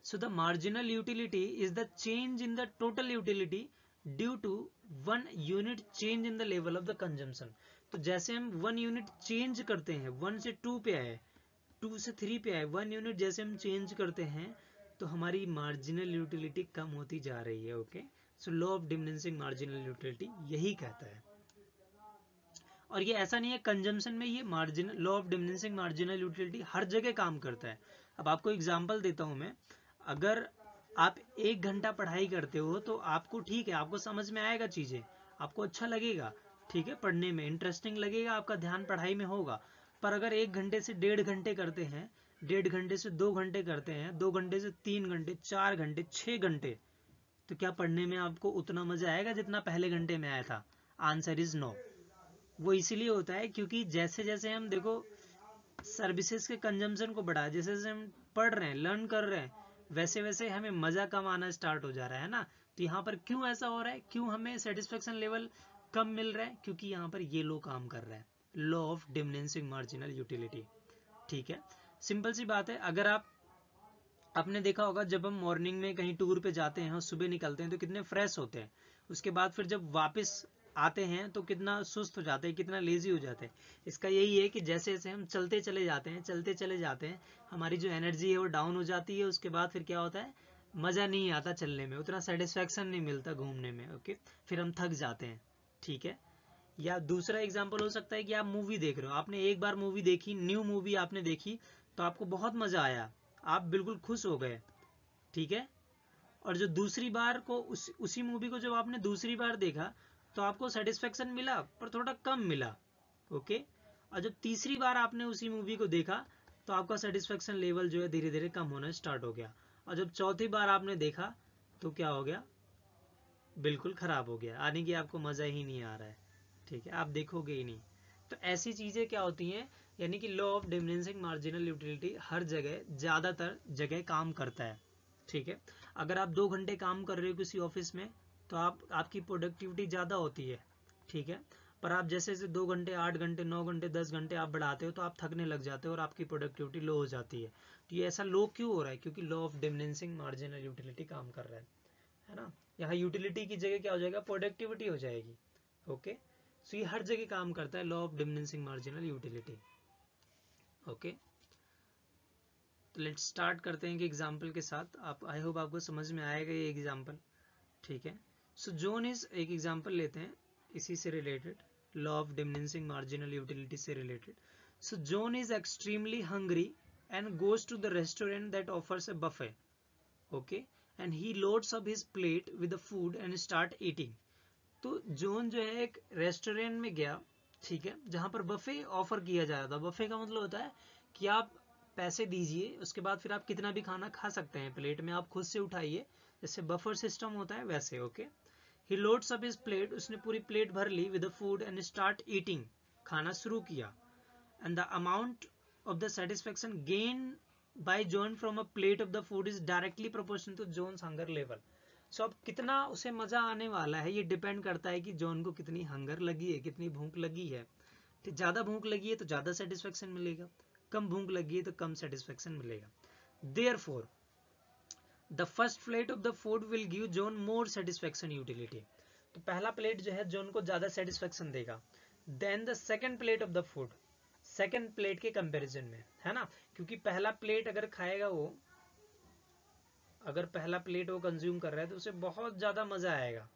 So the marginal utility is the change in the total utility due to one unit change in the level of the consumption. तो जैसे हम वन यूनिट चेंज करते हैं वन से टू पे आए टू से थ्री पे आए, वन यूनिट जैसे हम चेंज करते हैं तो हमारी मार्जिनल यूटिलिटी कम होती जा रही है okay so law of diminishing marginal utility यही कहता है। और ये ऐसा नहीं है कंजम्पशन में ये marginal law of diminishing marginal utility हर जगह काम करता है। अब आपको एग्ज़ाम्पल देता हूँ मैं। अगर आप एक घंटा पढ़ाई करते हो तो आपको ठीक है, आपको समझ में आएगा चीज़ें, आपको अच्छा लगेगा, ठीक है, पढ़ने में इंटरेस्टिंग लगेगा, आपका ध्यान पढ़ाई में होगा। पर अगर एक घंटे से डेढ़ घंटे करते हैं, डेढ़ घंटे से दो घंटे करते हैं, दो घंटे से तीन घंटे, चार घंटे, छह घंटे तो क्या पढ़ने में आपको उतना मज़ा आएगा जितना पहले घंटे में आया था? आंसर इज़ नो वो इसीलिए होता है क्योंकि जैसे जैसे हम देखो सर्विसेज़ के कंजम्पशन को बढ़ा जैसे जैसे हम पढ़ रहे हैं लर्न कर रहे हैं वैसे वैसे हमें मज़ा कम आना स्टार्ट हो जा रहा है ना? तो यहाँ पर क्यों ऐसा हो रहा है? क्यों हमें सेटिस्फेक्शन लेवल कम मिल रहा है? क्योंकि यहाँ पर ये लोग काम कर रहे है। Law of diminishing marginal utility ठीक है? सिंपल सी बात है, अगर आप, आपने देखा होगा, जब हम मॉर्निंग में कहीं टूर पे जाते हैं और सुबह निकलते हैं तो कितने फ्रेश होते हैं। उसके बाद फिर जब वापस आते हैं तो कितना सुस्त हो जाते हैं, कितना लेजी हो जाते हैं। इसका यही है कि जैसे जैसे हम चलते चले जाते हैं, चलते चले जाते हैं, हमारी जो एनर्जी है वो डाउन हो जाती है, उसके बाद फिर क्या होता है? मज़ा नहीं आता चलने में, उतना सेटिस्फेक्शन नहीं मिलता घूमने में ओके फिर हम थक जाते हैं, ठीक है? या दूसरा एग्ज़ाम्पल हो सकता है कि आप मूवी देख रहे हो। आपने एक बार मूवी देखी न्यू मूवी आपने देखी तो आपको बहुत मज़ा आया। आप बिल्कुल खुश हो गए। ठीक है? और जो दूसरी बार को उस, उसी मूवी को जब आपने दूसरी बार देखा तो आपको सेटिस्फेक्शन मिला पर थोड़ा कम मिला। ओके और जब तीसरी बार आपने उसी मूवी को देखा तो आपका सेटिस्फेक्शन लेवल जो है धीरे धीरे कम होना स्टार्ट हो गया। और जब चौथी बार आपने देखा तो क्या हो गया? बिल्कुल खराब हो गया। यानी कि आपको मज़ा ही नहीं आ रहा है। ठीक है, आप देखोगे ही नहीं। तो ऐसी चीज़ें क्या होती हैं, यानी कि law of diminishing marginal utility हर जगह, ज़्यादातर जगह काम करता है, ठीक है? अगर आप दो घंटे काम कर रहे हो किसी ऑफ़िस में तो आप, आपकी प्रोडक्टिविटी ज़्यादा होती है, ठीक है? पर आप जैसे जैसे दो घंटे, आठ घंटे, नौ घंटे, दस घंटे आप बढ़ाते हो तो आप थकने लग जाते हो और आपकी प्रोडक्टिविटी लो हो जाती है। तो ये ऐसा लो क्यों हो रहा है? क्योंकि law of diminishing marginal utility काम कर रहा है है ना? यहाँ यूटिलिटी की जगह क्या हो जाएगा? प्रोडक्टिविटी हो जाएगी ओके सो ये हर जगह काम करता है law of diminishing marginal utility okay तो लेट्स स्टार्ट करते हैं कि एग्ज़ाम्पल के साथ। आप आई होप आपको समझ में आएगा ये एग्ज़ाम्पल ठीक है? सो जोन इज़ एक एग्ज़ाम्पल लेते हैं, इसी से related law of diminishing marginal utility से related so John is extremely hungry and goes to the restaurant that offers a buffet okay and he loads up his plate with the food and start eating तो John जो है एक restaurant में गया, ठीक है, जहाँ पर बफे ऑफ़र किया जा रहा था। बफे का मतलब होता है कि आप पैसे दीजिए, उसके बाद फिर आप कितना भी खाना खा सकते हैं। प्लेट में आप खुद से उठाइए, जैसे बफर सिस्टम होता है, वैसे okay he loads up his plate उसने पूरी प्लेट भर ली with food and start eating खाना शुरू किया। And the amount of the satisfaction gain by John from a plate of the food is directly proportional to John's hunger level so अब कितना उसे मज़ा आने वाला है? ये डिपेंड करता है कि जॉन को कितनी हंगर लगी है, कितनी भूख लगी है। ज़्यादा भूख लगी है तो ज़्यादा सेटिस्फेक्शन मिलेगा। कम भूख लगी है तो कम सेटिस्फेक्शन मिलेगा। Therefore the first plate of the food will give John more satisfaction utility तो पहला प्लेट जो है जोन को ज़्यादा सेटिस्फेक्शन देगा। Then the second plate of the food second plate के कंपेरिजन में, है ना? क्योंकि पहला प्लेट अगर खाएगा वो अगर पहला प्लेट वो कंज्यूम कर रहा है तो उसे बहुत ज़्यादा मज़ा आएगा।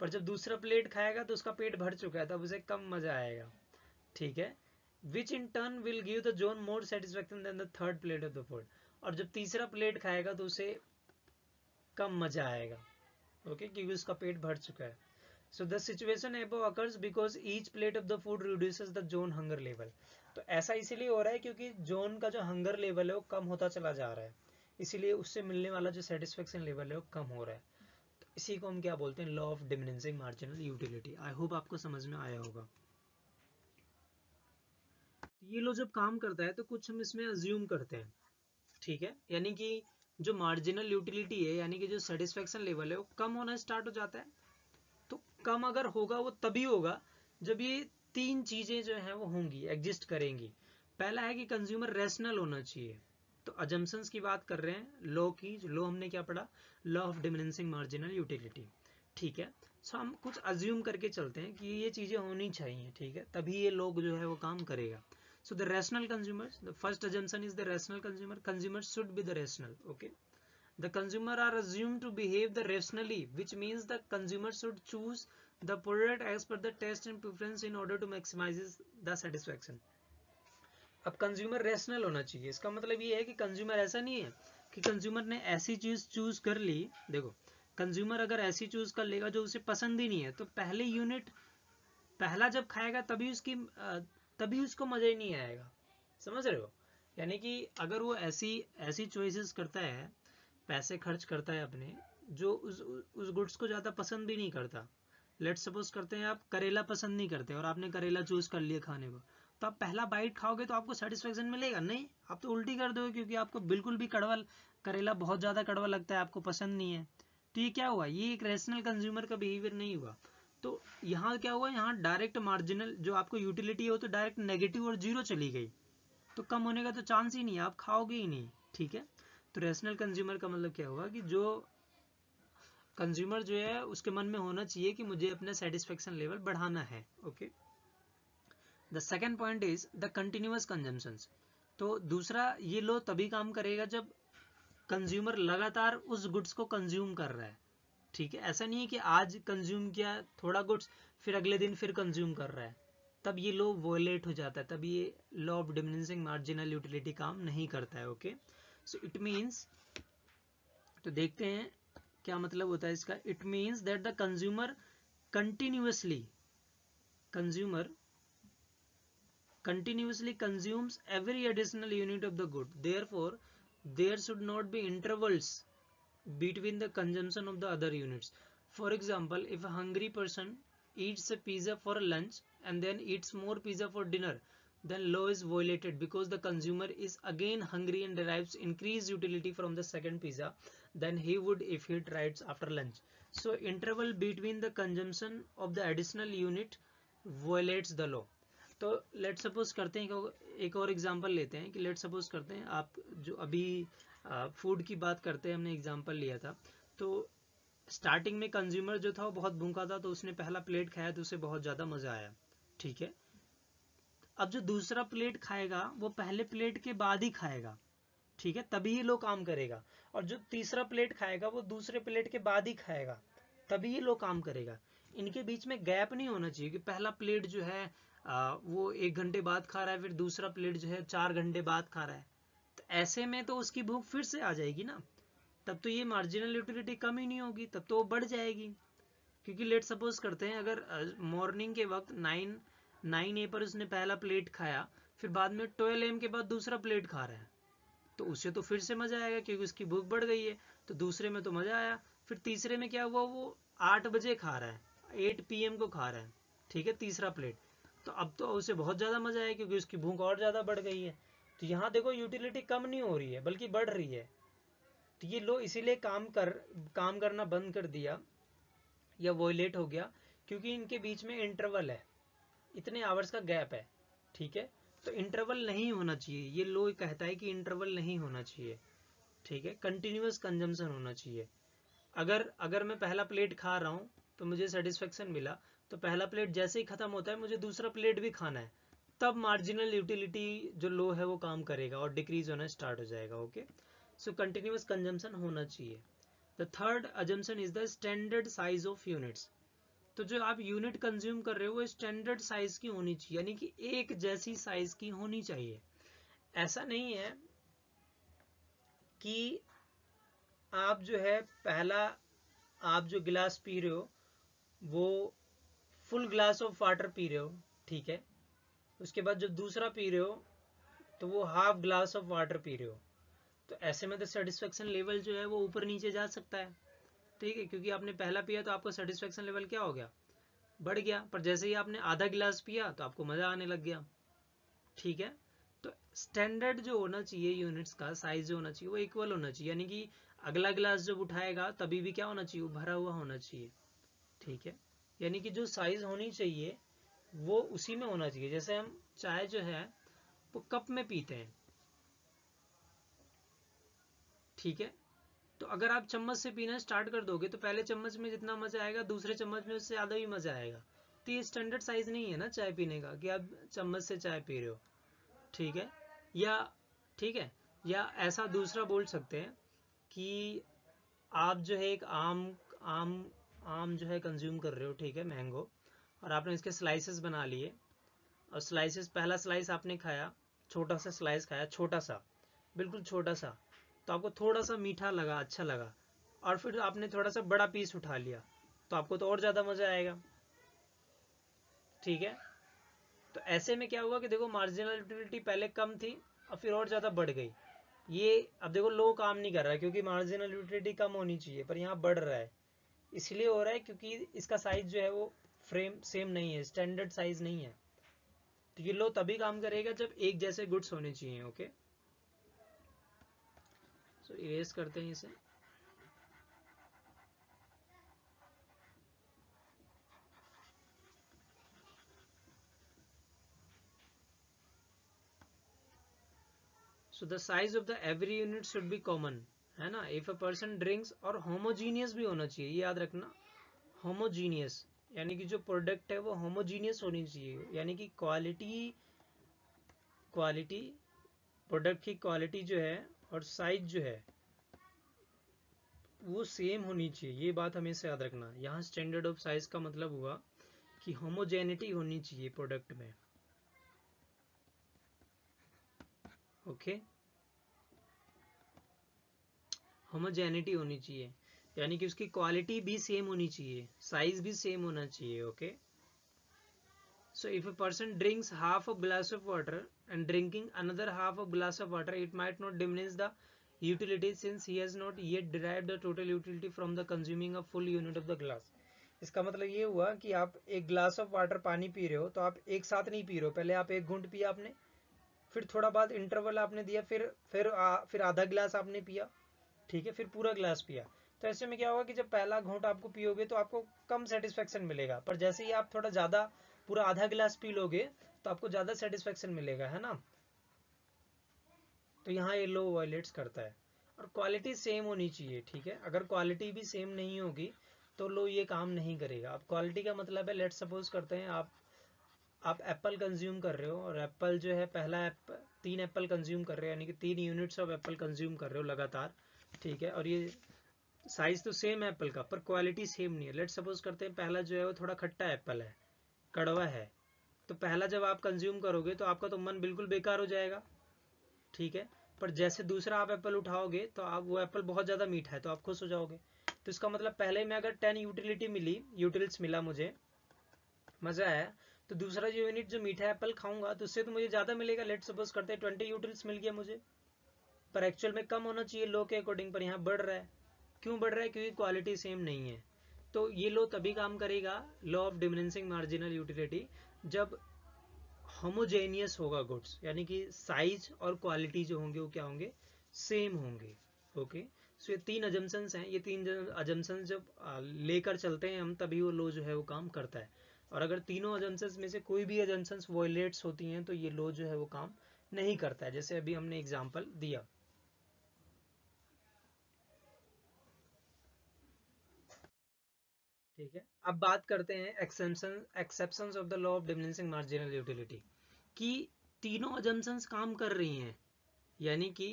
पर जब दूसरा प्लेट खाएगा तो उसका पेट भर चुका है, तब उसे कम मज़ा आएगा। ठीक है? Which in turn will give the John more satisfaction than the third plate of the food और जब तीसरा प्लेट खाएगा तो उसे कम मज़ा आएगा। Okay okay? क्योंकि उसका पेट भर चुका है। So the situation above occurs because each plate of the food reduces the John hunger level तो ऐसा इसीलिए हो रहा है क्योंकि जोन का जो हंगर लेवल है, वो कम होता चला जा रहा है। इसीलिए उससे मिलने वाला जो सेटिस्फेक्शन लेवल है वो कम हो रहा है। तो इसी को हम क्या बोलते हैं? Law of diminishing marginal utility I hope आपको समझ में आया होगा। ये लो जब काम करता है तो कुछ हम इसमें अज्यूम करते हैं। ठीक है? यानी कि जो मार्जिनल यूटिलिटी है, यानी कि जो सेटिस्फेक्शन लेवल है, वो कम होना स्टार्ट हो जाता है। तो कम अगर होगा, वो तभी होगा जब ये तीन चीज़ें जो है वो होंगी एग्जिस्ट करेंगी। पहला है कि कंज्यूमर रेशनल होना चाहिए। तो अजम्पन्स की बात कर रहे हैं लॉ की लॉ हमने क्या पढ़ा law of diminishing marginal utility ठीक है सो हम कुछ अज्यूम करके चलते हैं कि ये चीज़ें होनी चाहिए ठीक है तभी ये लोग जो है वो काम करेगा so the rational consumers the first assumption is the rational consumer consumers should be the rational okay the consumer are assumed to behave the rationally which means the consumer should choose the product as per the taste and preference in order to maximize the satisfaction अब consumer rational होना चाहिए। इसका मतलब ये है कि consumer ऐसा नहीं है कि कंज्यूमर ने ऐसी चीज़ चूज़ कर ली। देखो कंज्यूमर अगर ऐसी चूज़ कर लेगा जो उसे पसंद ही नहीं है तो पहले यूनिट पहला जब खाएगा तभी उसकी तभी उसको मज़ा ही नहीं आएगा। समझ रहे हो? यानी कि अगर वो ऐसी ऐसी चॉइसेस करता है, पैसे खर्च करता है अपने, जो उस उस गुड्स को ज़्यादा पसंद भी नहीं करता। लेट सपोज़ करते हैं आप करेला पसंद नहीं करते और आपने करेला चूज़ कर लिया खाने को। तो आप पहला बाइट खाओगे तो आपको सेटिस्फेक्शन मिलेगा। नहीं, आप तो उल्टी कर दोगे क्योंकि आपको बिल्कुल भी कड़वा, करेला बहुत ज़्यादा कड़वा लगता है, आपको पसंद नहीं है। तो ये क्या हुआ? ये एक रेशनल कंज्यूमर का बिहेवियर नहीं हुआ। तो यहाँ क्या हुआ? यहाँ डायरेक्ट मार्जिनल जो आपको यूटिलिटी है तो डायरेक्ट नेगेटिव और ज़ीरो चली गई। तो कम होने का तो चांस ही नहीं है, आप खाओगे ही नहीं, ठीक है? तो रेशनल कंज्यूमर का मतलब क्या हुआ कि जो कंज्यूमर जो है, उसके मन में होना चाहिए कि मुझे अपना सेटिस्फेक्शन लेवल बढ़ाना है okay the second point is the continuous consumption तो दूसरा, ये लो तभी काम करेगा जब कंज्यूमर लगातार उस गुड्स को कंज्यूम कर रहा है। ठीक है? ऐसा नहीं है कि आज कंज्यूम किया थोड़ा गुड्स फिर अगले दिन फिर कंज्यूम कर रहा है। तब ये लो वोलेट हो जाता है। तब ये law of diminishing marginal utility काम नहीं करता है ओके सो इट मीन्स तो देखते हैं क्या मतलब होता है इसका। It means that the consumer continuously consumer continuously consumes every additional unit of the good. Therefore, there should not be intervals between the consumption of the other units. For example, if a hungry person eats a pizza for lunch and then eats more pizza for dinner, then law is violated because the consumer is again hungry and derives increased utility from the second pizza than he would if he tries after lunch. So interval between the consumption of the additional unit violates the law. तो let suppose करते हैं एक और example लेते हैं कि late suppose करते हैं, आप जो अभी फ़ूड की बात करते हैं, हमने एग्जांपल लिया था। तो स्टार्टिंग में कंज्यूमर जो था वो बहुत भूखा था तो उसने पहला प्लेट खाया तो उसे बहुत ज़्यादा मज़ा आया। ठीक है? अब जो दूसरा प्लेट खाएगा, वो पहले प्लेट के बाद ही खाएगा। ठीक है? तभी ये लोग काम करेगा। और जो तीसरा प्लेट खाएगा, वो दूसरे प्लेट के बाद ही खाएगा। तभी ये लोग काम करेगा। इनके बीच में गैप नहीं होना चाहिए कि पहला प्लेट जो है वो एक घंटे बाद खा रहा है, फिर दूसरा प्लेट जो है चार घंटे बाद खा रहा है। तो ऐसे में तो उसकी भूख फिर से आ जाएगी ना। तब तो ये मार्जिनल यूटिलिटी कम ही नहीं होगी, तब तो वो बढ़ जाएगी। क्योंकि लेट सपोज़ करते हैं, अगर मॉर्निंग के वक्त नाइन नाइन ए पर उसने पहला प्लेट खाया, फिर बाद में ट्वेल्व एम के बाद दूसरा प्लेट खा रहा है। तो उसे तो फिर से मज़ा आएगा, क्योंकि उसकी भूख बढ़ गई है। तो दूसरे में तो मज़ा आया, फिर तीसरे में क्या हुआ, वो आठ बजे खा रहा है एट पी को खा रहा है। ठीक है, तीसरा प्लेट तो अब तो उसे बहुत ज़्यादा मज़ा आया क्योंकि उसकी भूख और ज़्यादा बढ़ गई है। तो यहाँ देखो यूटिलिटी कम नहीं हो रही है, बल्कि बढ़ रही है। तो ये लो, इसीलिए काम कर, काम करना बंद कर दिया, या वोलेट हो गया, क्योंकि इनके बीच में इंटरवल है। इतने आवर्स का गैप है, ठीक है? तो इंटरवल नहीं होना चाहिए। ये लो कहता है कि इंटरवल नहीं होना चाहिए, ठीक है? कंटिन्यूस कंजम्पशन होना चाहिए। अगर अगर मैं पहला प्लेट खा रहा हूँ तो मुझे सेटिस्फेक्शन मिला। तो पहला प्लेट जैसे ही खत्म होता है, मुझे दूसरा प्लेट भी खाना है। तब मार्जिनल यूटिलिटी जो लो है, वो काम करेगा और डिक्रीज होना स्टार्ट हो जाएगा ओके सो कंटिन्यूस कंजम्पशन होना चाहिए। The third assumption is the standard size of units तो जो आप यूनिट कंज्यूम कर रहे हो, वो स्टैंडर्ड साइज़ की होनी चाहिए, यानी कि एक जैसी साइज़ की होनी चाहिए। ऐसा नहीं है कि आप जो है, पहला आप जो गिलास पी रहे हो, वो फुल ग्लास ऑफ़ वाटर पी रहे हो, ठीक है? उसके बाद जब दूसरा पी रहे हो तो वो हाफ़ ग्लास ऑफ़ वाटर पी रहे हो। तो ऐसे में तो सेटिस्फेक्शन लेवल जो है वो ऊपर नीचे जा सकता है। ठीक है? क्योंकि आपने पहला पिया तो आपका सेटिस्फेक्शन लेवल क्या हो गया? बढ़ गया। पर जैसे ही आपने आधा गिलास पिया तो आपको मज़ा आने लग गया। ठीक है? तो स्टैंडर्ड जो होना चाहिए यूनिट्स का साइज़ जो होना चाहिए, वो इक्वल होना चाहिए। यानी कि अगला गिलास जब उठाएगा, तभी भी क्या होना चाहिए? भरा हुआ होना चाहिए। ठीक है? यानी कि जो साइज़ होनी चाहिए, वो उसी में होना चाहिए। जैसे हम चाय जो है, वो कप में पीते हैं। ठीक है? तो अगर आप चम्मच से पीना स्टार्ट कर दोगे तो पहले चम्मच में जितना मज़ा आएगा, दूसरे चम्मच में उससे ज़्यादा भी मज़ा आएगा। तो ये स्टैंडर्ड साइज़ नहीं है ना चाय पीने का, कि आप चम्मच से चाय पी रहे हो। ठीक है? या, ठीक है? या ऐसा दूसरा बोल सकते हैं कि आप जो है एक आम आम आम जो है कंज्यूम कर रहे हो, ठीक है मैंगो और आपने इसके स्लाइसेस बना लिए। और स्लाइसेस पहला स्लाइस आपने खाया, छोटा सा स्लाइस खाया, छोटा सा, बिल्कुल छोटा सा। तो आपको थोड़ा सा मीठा लगा अच्छा लगा। और फिर आपने थोड़ा सा बड़ा पीस उठा लिया तो आपको तो और ज़्यादा मज़ा आएगा। ठीक है? तो ऐसे में क्या हुआ कि देखो मार्जिनल पहले कम थी, और फिर और ज़्यादा बढ़ गई। ये, अब देखो लो काम नहीं कर रहा है क्योंकि मार्जिनल यूटिलिटी कम होनी चाहिए, पर यहाँ बढ़ रहा है। इसलिए हो रहा है क्योंकि इसका साइज़ जो है वो फ्रेम सेम नहीं है स्टैंडर्ड साइज़ नहीं है। तो ये लो तभी काम करेगा जब एक जैसे गुड्स होने चाहिए ओके सो इरेज करते हैं इसे। So, the size of the every unit should be common है ना? इफ़ अ पर्सन ड्रिंक्स और होमोजीनियस भी होना चाहिए याद रखना। होमोजीनियस यानी कि जो प्रोडक्ट है वो होमोजीनियस होनी चाहिए। यानी कि क्वालिटी क्वालिटी प्रोडक्ट की क्वालिटी जो है और साइज़ जो है, वो सेम होनी चाहिए। ये बात हमेशा याद रखना। यहाँ स्टैंडर्ड ऑफ़ साइज़ का मतलब हुआ कि होमोजेनिटी होनी चाहिए प्रोडक्ट में। ओके होमोजेनिटी होनी चाहिए। यानी कि उसकी क्वालिटी भी सेम होनी चाहिए। साइज़ भी सेम होना चाहिए okay so if a person drinks half a glass of water and drinking another half a glass of water it might not diminish the utility since he has not yet derive the total utility from the consuming a full unit of the glass इसका मतलब ये हुआ कि आप एक glass of water पानी पी रहे हो तो आप एक साथ नहीं पी रहे हो। पहले आप एक घूंट पिया आपने फिर थोड़ा बाद इंटरवल आपने दिया फिर फिर आ, फिर आधा गिलास आपने पिया। ठीक है, फिर पूरा गिलास पिया। तो ऐसे में क्या होगा कि जब पहला घूंट आपको पियोगे तो आपको कम सेटिस्फेक्शन मिलेगा। पर जैसे ही आप थोड़ा ज़्यादा, पूरा आधा गिलास पी लोगे तो आपको ज़्यादा सेटिस्फेक्शन मिलेगा, है ना? तो यहाँ ये लो वायलेट्स करता है। और क्वालिटी सेम होनी चाहिए, ठीक है? अगर क्वालिटी भी सेम नहीं होगी तो लो ये काम नहीं करेगा। अब क्वालिटी का मतलब है लेट सपोज़ करते हैं, आप आप एप्पल कंज्यूम कर रहे हो, और एप्पल जो है, पहला एप तीन एप्पल कंज्यूम कर रहे हो, यानी कि तीन यूनिट्स ऑफ़ एप्पल कंज्यूम कर रहे हो लगातार। ठीक है, और ये साइज़ तो सेम है एप्पल का, पर क्वालिटी सेम नहीं है। लेट सपोज़ करते हैं, पहला जो है वो थोड़ा खट्टा एप्पल है, कड़वा है। तो पहला जब आप कंज्यूम करोगे तो आपका तो मन बिल्कुल बेकार हो जाएगा, ठीक है? पर जैसे दूसरा आप एप्पल उठाओगे तो आप, वो एप्पल बहुत ज़्यादा मीठा है तो आप खुश हो जाओगे। तो इसका मतलब पहले में अगर टेन यूटिलिटी मिली यूटिल्स मिला मुझे, मज़ा आया। तो दूसरा जो यूनिट जो मीठा एप्पल खाऊँगा तो उससे तो मुझे ज़्यादा मिलेगा। लेट सपोज़ करते हैं ट्वेंटी यूटिल्स मिल गया मुझे। पर एक्चुअल में कम होना चाहिए लो के अकॉर्डिंग पर यहाँ बढ़ रहा है। क्यों बढ़ रहा है? क्योंकि क्वालिटी सेम नहीं है। तो ये लो तभी काम करेगा law of diminishing marginal utility जब होमोजेनियस होगा गुड्स यानी कि साइज़ और क्वालिटी जो होंगे, वो क्या होंगे? सेम होंगे ओके सो ये तीन अजम्पन्स हैं। ये तीन अजम्पन्स जब लेकर चलते हैं हम, तभी वो लो जो है वो काम करता है। और अगर तीनों अजम्पन्स में से कोई भी अजम्पन्स वॉयलेट्स होती हैं तो ये लो जो है वो काम नहीं करता है। जैसे अभी हमने एग्ज़ाम्पल दिया। ठीक है? अब बात करते हैं exception exception of the law of diminishing marginal utility कि तीनों अजम्पन्स काम कर रही हैं। यानी कि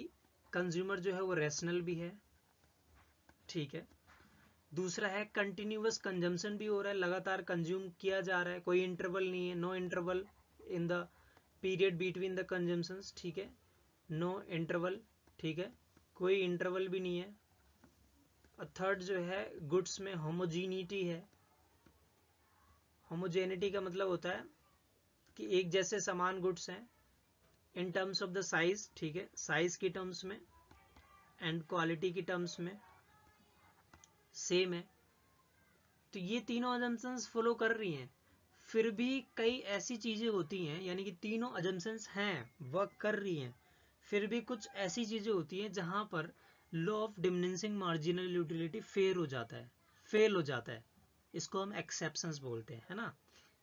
कंज्यूमर जो है वो रेशनल भी है, ठीक है? दूसरा है कंटिन्यूस कंजम्पशन भी हो रहा है, लगातार कंज्यूम किया जा रहा है, कोई इंटरवल नहीं है no interval in the period between the consumptions ठीक है? नो इंटरवल ठीक है? कोई इंटरवल भी नहीं है। थर्ड जो है गुड्स में होमोजीनिटी है। होमोजेनिटी का मतलब होता है कि एक जैसे समान गुड्स हैं in terms of the size ठीक है साइज़ की टर्म्स में एंड क्वालिटी की टर्म्स में सेम है। तो ये तीनों अजम्पन्स फॉलो कर रही हैं। फिर भी कई ऐसी चीज़ें होती हैं, यानी कि तीनों अजम्पन्स हैं वर्क कर रही हैं। फिर भी कुछ ऐसी चीज़ें होती हैं जहाँ पर law of diminishing marginal utility fail हो जाता है, फेल हो जाता है। इसको हम एक्सेप्शंस बोलते हैं, है ना?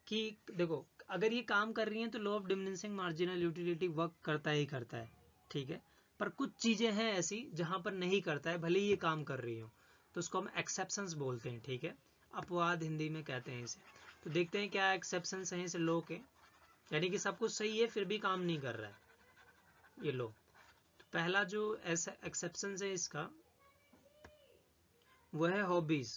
कि देखो, अगर ये काम कर रही हैं तो law of diminishing marginal utility work करता ही करता है, ठीक है? पर कुछ चीज़ें हैं ऐसी जहाँ पर नहीं करता है, भले ही ये काम कर रही हो। तो उसको हम एक्सेप्शंस बोलते हैं, ठीक है? अपवाद हिंदी में कहते हैं इसे। तो देखते हैं क्या एक्सेप्शन हैं इसे लो के। यानी कि सब कुछ सही है, फिर भी काम नहीं कर रहा है, ये लो। पहला जो ऐसा एक्सेप्शन है इसका वह है हॉबीज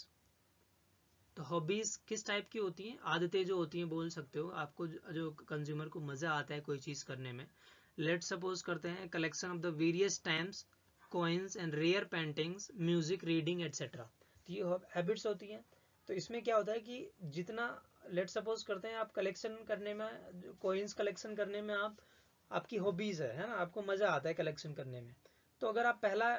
तो हॉबीज किस टाइप की होती हैं? आदतें जो होती हैं, बोल सकते हो। आपको जो कंज्यूमर को मज़ा आता है कोई चीज़ करने में। लेट सपोज़ करते हैं collection of the various times coins and rare paintings music reading etcetera तो ये हैबिट्स होती हैं। तो इसमें क्या होता है कि जितना लेट सपोज़ करते हैं आप कलेक्शन करने में कोइंस कलेक्शन करने में आप आपकी हॉबीज है है ना? आपको मज़ा आता है कलेक्शन करने में। तो अगर आप पहला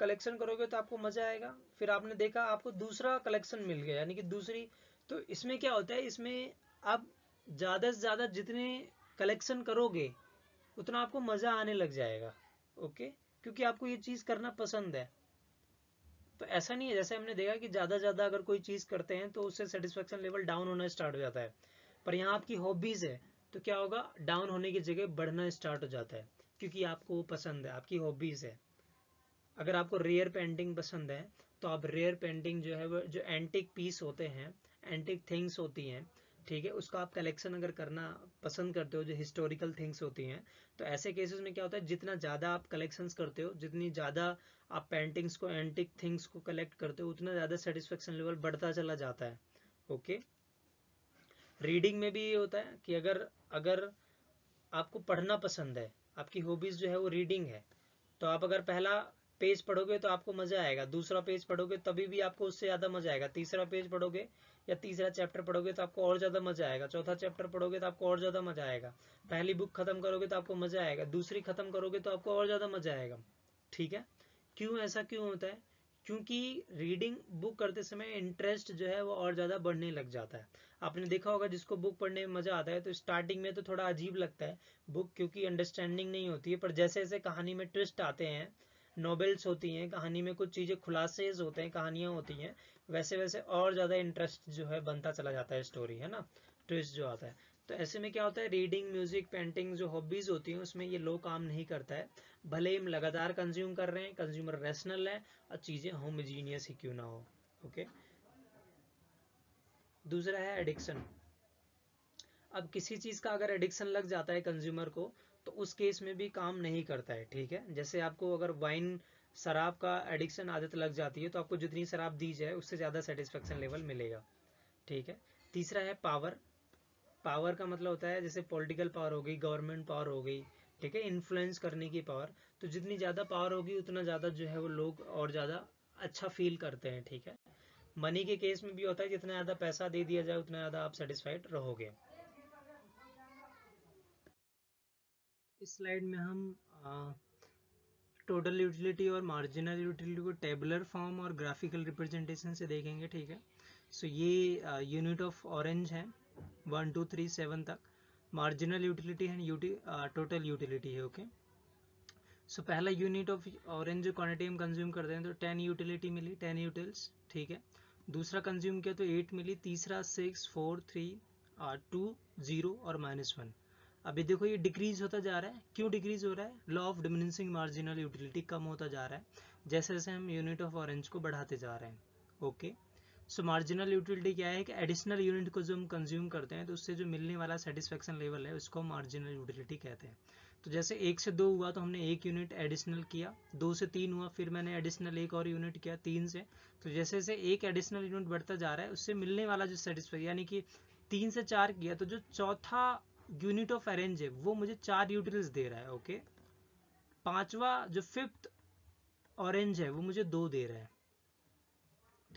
कलेक्शन करोगे तो आपको मज़ा आएगा। फिर आपने देखा, आपको दूसरा कलेक्शन मिल गया, यानी कि दूसरी। तो इसमें क्या होता है, इसमें आप ज़्यादा से ज़्यादा जितने कलेक्शन करोगे, उतना आपको मज़ा आने लग जाएगा ओके क्योंकि आपको ये चीज़ करना पसंद है। तो ऐसा नहीं है, जैसे हमने देखा कि ज़्यादा ज़्यादा अगर कोई चीज़ करते हैं तो उससे सेटिस्फेक्शन लेवल डाउन होना स्टार्ट हो जाता है। पर यहाँ आपकी हॉबीज़ है तो क्या होगा? डाउन होने की जगह बढ़ना स्टार्ट हो जाता है, क्योंकि आपको वो पसंद है, आपकी हॉबीज़ है। अगर आपको रेयर पेंटिंग पसंद है तो आप रेयर पेंटिंग जो है वो, जो एंटिक पीस होते हैं एंटिक थिंग्स होती हैं, ठीक है, उसका आप कलेक्शन अगर करना पसंद करते हो, जो हिस्टोरिकल थिंग्स होती हैं तो ऐसे केसेस में क्या होता है, जितना ज़्यादा आप कलेक्शंस करते हो, जितनी ज़्यादा आप पेंटिंग्स को एंटिक थिंग्स को कलेक्ट करते हो, उतना ज़्यादा सेटिस्फेक्शन लेवल बढ़ता चला जाता है ओके रीडिंग में भी ये होता है कि अगर अगर आपको पढ़ना पसंद है, आपकी हॉबीज़ जो है वो रीडिंग है तो आप अगर पहला पेज पढ़ोगे तो आपको मज़ा आएगा। दूसरा पेज पढ़ोगे तभी भी आपको उससे ज़्यादा मज़ा आएगा। तीसरा पेज पढ़ोगे या तीसरा चैप्टर पढ़ोगे तो आपको और ज़्यादा मज़ा आएगा। चौथा चैप्टर पढ़ोगे तो आपको और ज़्यादा मज़ा आएगा। पहली बुक खत्म करोगे तो आपको मज़ा आएगा। दूसरी खत्म करोगे तो आपको और ज़्यादा मज़ा आएगा। ठीक है? क्यों ऐसा क्यों होता है? क्योंकि रीडिंग बुक करते समय इंटरेस्ट जो है वो और ज़्यादा बढ़ने लग जाता है। आपने देखा होगा जिसको बुक पढ़ने में मज़ा आता है तो स्टार्टिंग में तो थोड़ा अजीब लगता है बुक क्योंकि अंडरस्टैंडिंग नहीं होती है, पर जैसे जैसे कहानी में ट्विस्ट आते हैं नॉवेल्स होती हैं, कहानी में कुछ चीज़ें खुलासेज होते हैं, कहानियाँ होती हैं, वैसे वैसे और ज़्यादा इंटरेस्ट जो है बनता चला जाता है स्टोरी है ना? ट्विस्ट जो आता है। तो ऐसे में क्या होता है रीडिंग म्यूज़िक पेंटिंग जो हॉबीज होती हैं, उसमें ये लो काम नहीं करता है। भले ही हम लगातार कंज्यूम कर रहे हैं कंज्यूमर रेशनल है, और चीज़ें होमोजीनियस ही क्यों ना हो ओके दूसरा है एडिक्शन अब किसी चीज़ का अगर एडिक्शन लग जाता है कंज्यूमर को तो उस केस में भी काम नहीं करता है, ठीक है? जैसे आपको अगर वाइन शराब का एडिक्शन आदत लग जाती है तो आपको जितनी शराब दी जाए, उससे ज़्यादा सेटिस्फेक्शन लेवल मिलेगा, ठीक है? तीसरा है पावर पावर का मतलब होता है जैसे पॉलिटिकल पावर हो गई गवर्नमेंट पावर हो गई ठीक है इन्फ्लुएंस करने की पावर तो जितनी ज़्यादा पावर होगी उतना ज़्यादा जो है वो लोग और ज़्यादा अच्छा फील करते हैं ठीक है। मनी के केस में भी होता है जितना ज़्यादा पैसा दे दिया जाए उतना ज़्यादा आप सेटिस्फाइड रहोगे। इस स्लाइड में हम टोटल यूटिलिटी और मार्जिनल यूटिलिटी को टेबुलर फॉर्म और ग्राफिकल रिप्रेजेंटेशन से देखेंगे ठीक है। सो so, ये यूनिट ऑफ़ ऑरेंज है। वन टू थ्री सेवन तक। मार्जिनल यूटिलिटी है यूटी टोटल यूटिलिटी है ओके सो पहला यूनिट ऑफ़ ऑरेंज क्वांटिटी हम कंज्यूम करते हैं तो टेन यूटिलिटी मिली टेन यूटिल्स ठीक है? दूसरा कंज्यूम किया तो एट मिली, तीसरा six four three two zero और माइनस वन अभी देखो ये डिक्रीज होता जा रहा है। क्यों डिक्रीज हो रहा है? Law of diminishing marginal utility कम होता जा रहा है। जैसे जैसे हम यूनिट ऑफ़ ऑरेंज को बढ़ाते जा रहे हैं ओके सो मार्जिनल यूटिलिटी क्या है? कि एडिशनल यूनिट को जो हम कंज्यूम करते हैं तो उससे जो मिलने वाला सेटिस्फेक्शन लेवल है, उसको मार्जिनल यूटिलिटी कहते हैं। तो जैसे एक से दो हुआ तो हमने एक यूनिट एडिशनल किया, दो से तीन हुआ, फिर मैंने एडिशनल एक और यूनिट किया, तीन से। तो जैसे जैसे एक एडिशनल यूनिट बढ़ता जा रहा है, उससे मिलने वाला जो सेटिस्फेक्शन यानी कि तीन से चार किया तो जो चौथा यूनिट ऑफ़ अरेंज है, वो मुझे चार यूटिल्स दे रहा है ओके पांचवा जो फिफ्थ ऑरेंज है, वो मुझे दो दे रहा है।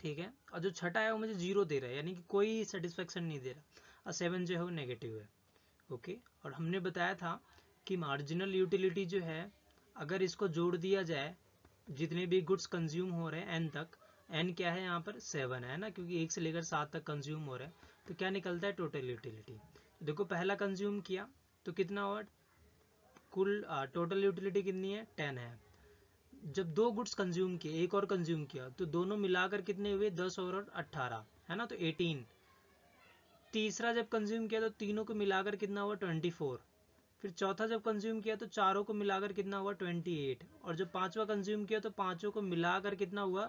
ठीक है? और जो छठा है वो मुझे ज़ीरो दे रहा है, यानी कि कोई सेटिस्फेक्शन नहीं दे रहा। और सेवन जो है वो नेगेटिव है ओके और हमने बताया था कि मार्जिनल यूटिलिटी जो है, अगर इसको जोड़ दिया जाए, जितने भी गुड्स कंज्यूम हो रहे हैं एन तक एन क्या है यहाँ पर? सेवन है ना? क्योंकि एक से लेकर सात तक कंज्यूम हो रहा है तो क्या निकलता है? टोटल यूटिलिटी देखो, पहला कंज्यूम किया तो कितना हुआ? कुल टोटल यूटिलिटी कितनी है? टेन है। जब दो गुड्स कंज्यूम किए, एक और कंज्यूम किया तो दोनों मिलाकर कितने हुए? दस और अट्ठारह, है ना? तो एटीन तीसरा जब कंज्यूम किया तो तीनों को मिलाकर कितना हुआ? ट्वेंटी फोर फिर चौथा जब कंज्यूम किया तो चारों को मिलाकर कितना हुआ? ट्वेंटी एट और जब पांचवा कंज्यूम किया तो पाँचों को मिलाकर कितना हुआ?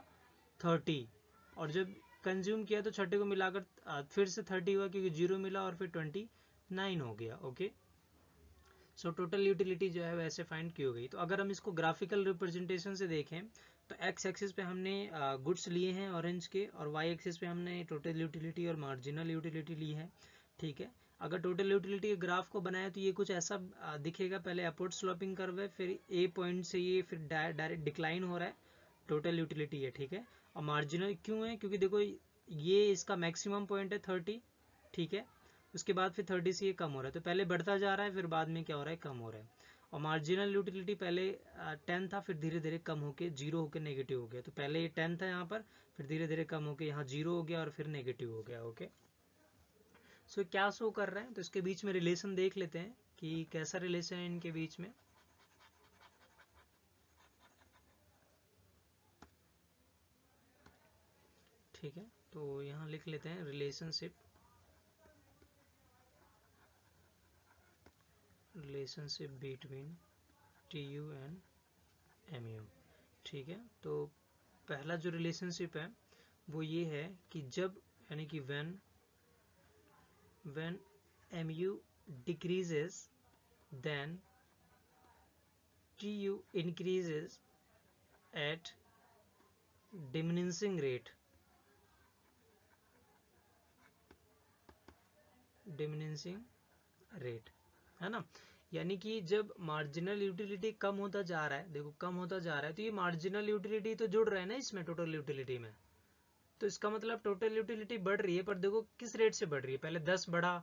थर्टी और जब कंज्यूम किया तो छठे को मिलाकर फिर से थर्टी हुआ, क्योंकि ज़ीरो मिला और फिर ट्वेंटी नाइन हो गया ओके सो टोटल यूटिलिटी जो है वैसे फाइंड की हो गई। तो अगर हम इसको ग्राफिकल रिप्रेजेंटेशन से देखें तो एक्स एक्सिस पे हमने गुड्स लिए हैं ऑरेंज के और वाई एक्सिस पे हमने टोटल यूटिलिटी और मार्जिनल यूटिलिटी ली है। ठीक है? अगर टोटल यूटिलिटी के ग्राफ को बनाए तो ये कुछ ऐसा दिखेगा। पहले अपवर्ड स्लोपिंग कर्व है, फिर ए पॉइंट से ये फिर डायरेक्ट डिक्लाइन हो रहा है। टोटल यूटिलिटी है, ठीक है? और मार्जिनल क्यों है? क्योंकि देखो, ये इसका मैक्सिमम पॉइंट है थर्टी ठीक है? उसके बाद फिर थर्टी से ये कम हो रहा है। तो पहले बढ़ता जा रहा है फिर बाद में क्या हो रहा है कम हो रहा है। और मार्जिनल यूटिलिटी पहले टेन था फिर धीरे धीरे कम होकर ज़ीरो होकर नेगेटिव हो गया। तो पहले ये टेन था यहाँ पर फिर धीरे धीरे कम होकर यहाँ ज़ीरो हो गया और फिर नेगेटिव हो गया ओके सो so, क्या शो कर रहे हैं? तो इसके बीच में रिलेशन देख लेते हैं कि कैसा रिलेशन है इनके बीच में। ठीक है तो यहाँ लिख लेते हैं relationship relationship between T U and M U ठीक है? तो पहला जो रिलेशनशिप है, वो ये है कि जब, यानी कि when when M U decreases then T U increases at diminishing rate diminishing rate है ना? यानी कि जब मार्जिनल यूटिलिटी कम होता जा रहा है, देखो कम होता जा रहा है तो ये मार्जिनल यूटिलिटी तो जुड़ रहा है ना इसमें टोटल यूटिलिटी में। तो इसका मतलब टोटल यूटिलिटी बढ़ रही है, पर देखो किस रेट से बढ़ रही है? पहले दस बढ़ा,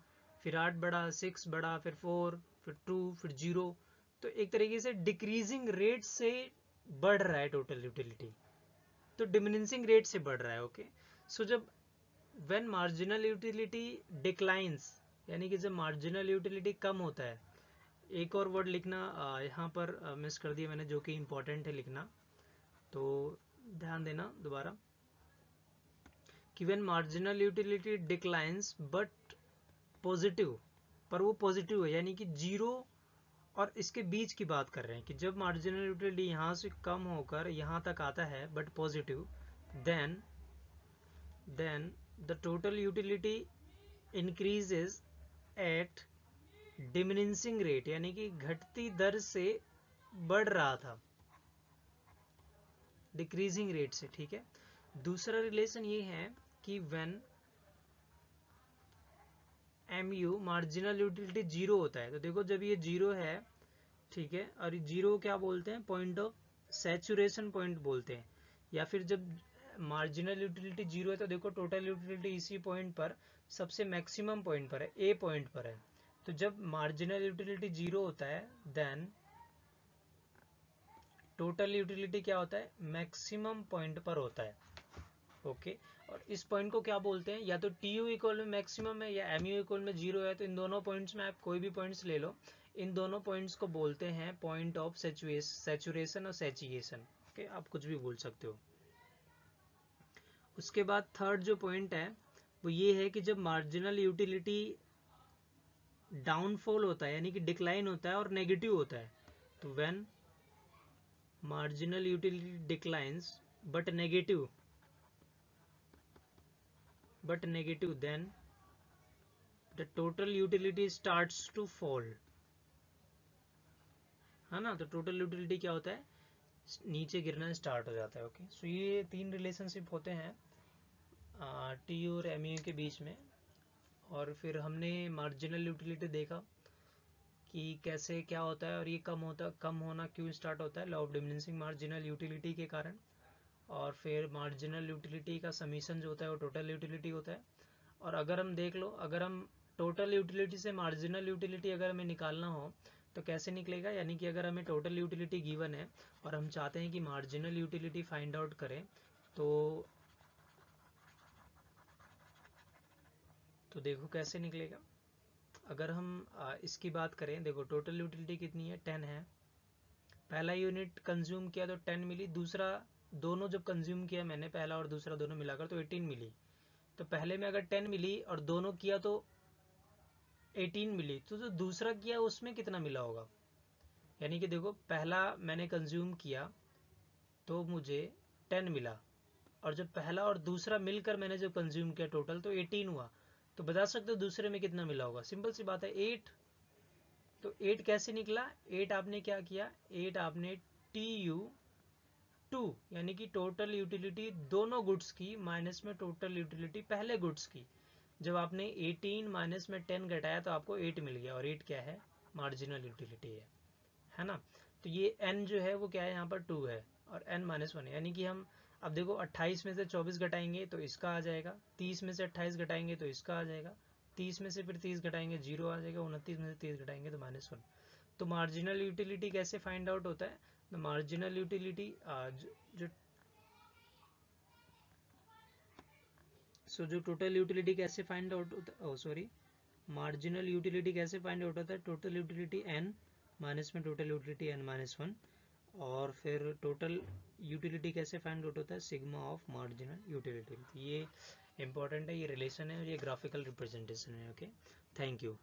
फिर आठ बढ़ा सिक्स बढ़ा, फिर फोर फिर टू फिर ज़ीरो तो एक तरीके से डिक्रीजिंग रेट से बढ़ रहा है टोटल यूटिलिटी तो डिमिनिशिंग रेट से बढ़ रहा है ओके सो जब वेन मार्जिनल यूटिलिटी डिक्लाइंस यानी कि जब मार्जिनल यूटिलिटी कम होता है, एक और वर्ड लिखना यहाँ पर मिस कर दिया मैंने जो कि इम्पोर्टेंट है लिखना। तो ध्यान देना दोबारा कि when marginal utility declines but positive पर वो पॉजिटिव है, यानी कि ज़ीरो और इसके बीच की बात कर रहे हैं कि जब मार्जिनल यूटिलिटी यहाँ से कम होकर यहाँ तक आता है but positive then then the total utility increases at diminishing rate यानी कि घटती दर से बढ़ रहा था। डिक्रीजिंग रेट से, ठीक है? दूसरा रिलेशन ये है कि when M U marginal utility zero होता है। तो देखो, जब ये ज़ीरो है, ठीक है, और ज़ीरो क्या बोलते हैं? पॉइंट ऑफ़ सेचुरेशन पॉइंट बोलते हैं। या फिर जब मार्जिनल यूटिलिटी ज़ीरो है तो देखो टोटल यूटिलिटी इसी पॉइंट पर, सबसे मैक्सिमम पॉइंट पर है ए पॉइंट पर है। तो जब मार्जिनल यूटिलिटी ज़ीरो होता है देन टोटल यूटिलिटी क्या होता है? मैक्सिमम पॉइंट पर होता है। Okay okay? और इस पॉइंट को क्या बोलते हैं? या तो टी यू इक्वल में मैक्सिमम है या एम यू इक्वल में ज़ीरो है तो इन दोनों पॉइंट्स में आप कोई भी पॉइंट्स ले लो। इन दोनों पॉइंट्स को बोलते हैं पॉइंट ऑफ़ सेचुरेशन और सेचुएशन ओके okay? आप कुछ भी बोल सकते हो। उसके बाद थर्ड जो पॉइंट है, वो ये है कि जब मार्जिनल यूटिलिटी डाउनफॉल होता है, यानी कि डिक्लाइन होता है और नेगेटिव होता है तो when marginal utility declines but negative but negative then the total utility starts to fall है ना तो टोटल यूटिलिटी क्या होता है? नीचे गिरना स्टार्ट हो जाता है ओके सो ये तीन रिलेशनशिप होते हैं टी और एमयू के बीच में। और फिर हमने मार्जिनल यूटिलिटी देखा कि कैसे क्या होता है और ये कम होता, कम होना क्यों स्टार्ट होता है। Law of diminishing marginal utility के कारण। और फिर मार्जिनल यूटिलिटी का समीशन जो होता है वो टोटल यूटिलिटी होता है। और अगर हम देख लो, अगर हम टोटल यूटिलिटी से मार्जिनल यूटिलिटी अगर हमें निकालना हो तो कैसे निकलेगा? यानी कि अगर हमें टोटल यूटिलिटी गिवन है और हम चाहते हैं कि मार्जिनल यूटिलिटी फाइंड आउट करें तो तो देखो कैसे निकलेगा। अगर हम इसकी बात करें, देखो टोटल यूटिलिटी कितनी है? टेन है। पहला यूनिट कंज्यूम किया तो टेन मिली। दूसरा, दोनों जब कंज्यूम किया मैंने, पहला और दूसरा दोनों मिलाकर तो एटीन मिली। तो पहले में अगर टेन मिली और दोनों किया तो एटीन मिली तो जो दूसरा किया उसमें कितना मिला होगा? यानी कि देखो, पहला मैंने कंज्यूम किया तो मुझे टेन मिला। और जब पहला और दूसरा मिलकर मैंने जब कंज्यूम किया टोटल तो एटीन हुआ। तो बता सकते हो दूसरे में कितना मिला होगा? सिंपल सी बात है एट तो एट कैसे निकला? एट आपने क्या किया? एट आपने टी यू टू यानी कि टोटल यूटिलिटी दोनों गुड्स की माइनस में टोटल यूटिलिटी पहले गुड्स की। जब आपने 18 माइनस में 10 घटाया तो आपको 8 मिल गया, और 8 क्या है? मार्जिनल यूटिलिटी है। है ना? तो ये n जो है, वो क्या है? यहाँ पर 2 है, और n माइनस वन यानी कि हम अब देखो 28 में से 24 घटाएँगे तो इसका आ जाएगा 30 में से 28 घटाएँगे तो इसका आ जाएगा 30 में से फिर 30 घटाएँगे, ज़ीरो आ जाएगा, उनतीस में से 30 घटाएँगे तो माइनस वन। तो मार्जिनल यूटिलिटी कैसे फाइंड आउट होता है? तो मार्जिनल यूटिलिटी जो सो जो टोटल यूटिलिटी कैसे फाइंड आउट होता सॉरी मार्जिनल यूटिलिटी कैसे फाइंड आउट होता है टोटल यूटिलिटी एन माइनस में total utility N minus one और फिर टोटल यूटिलिटी कैसे फाइंड आउट होता है सिग्मा ऑफ़ मार्जिनल यूटिलिटी ये इंपॉर्टेंट है, ये रिलेशन है और ये ग्राफिकल रिप्रेजेंटेशन है ओके थैंक यू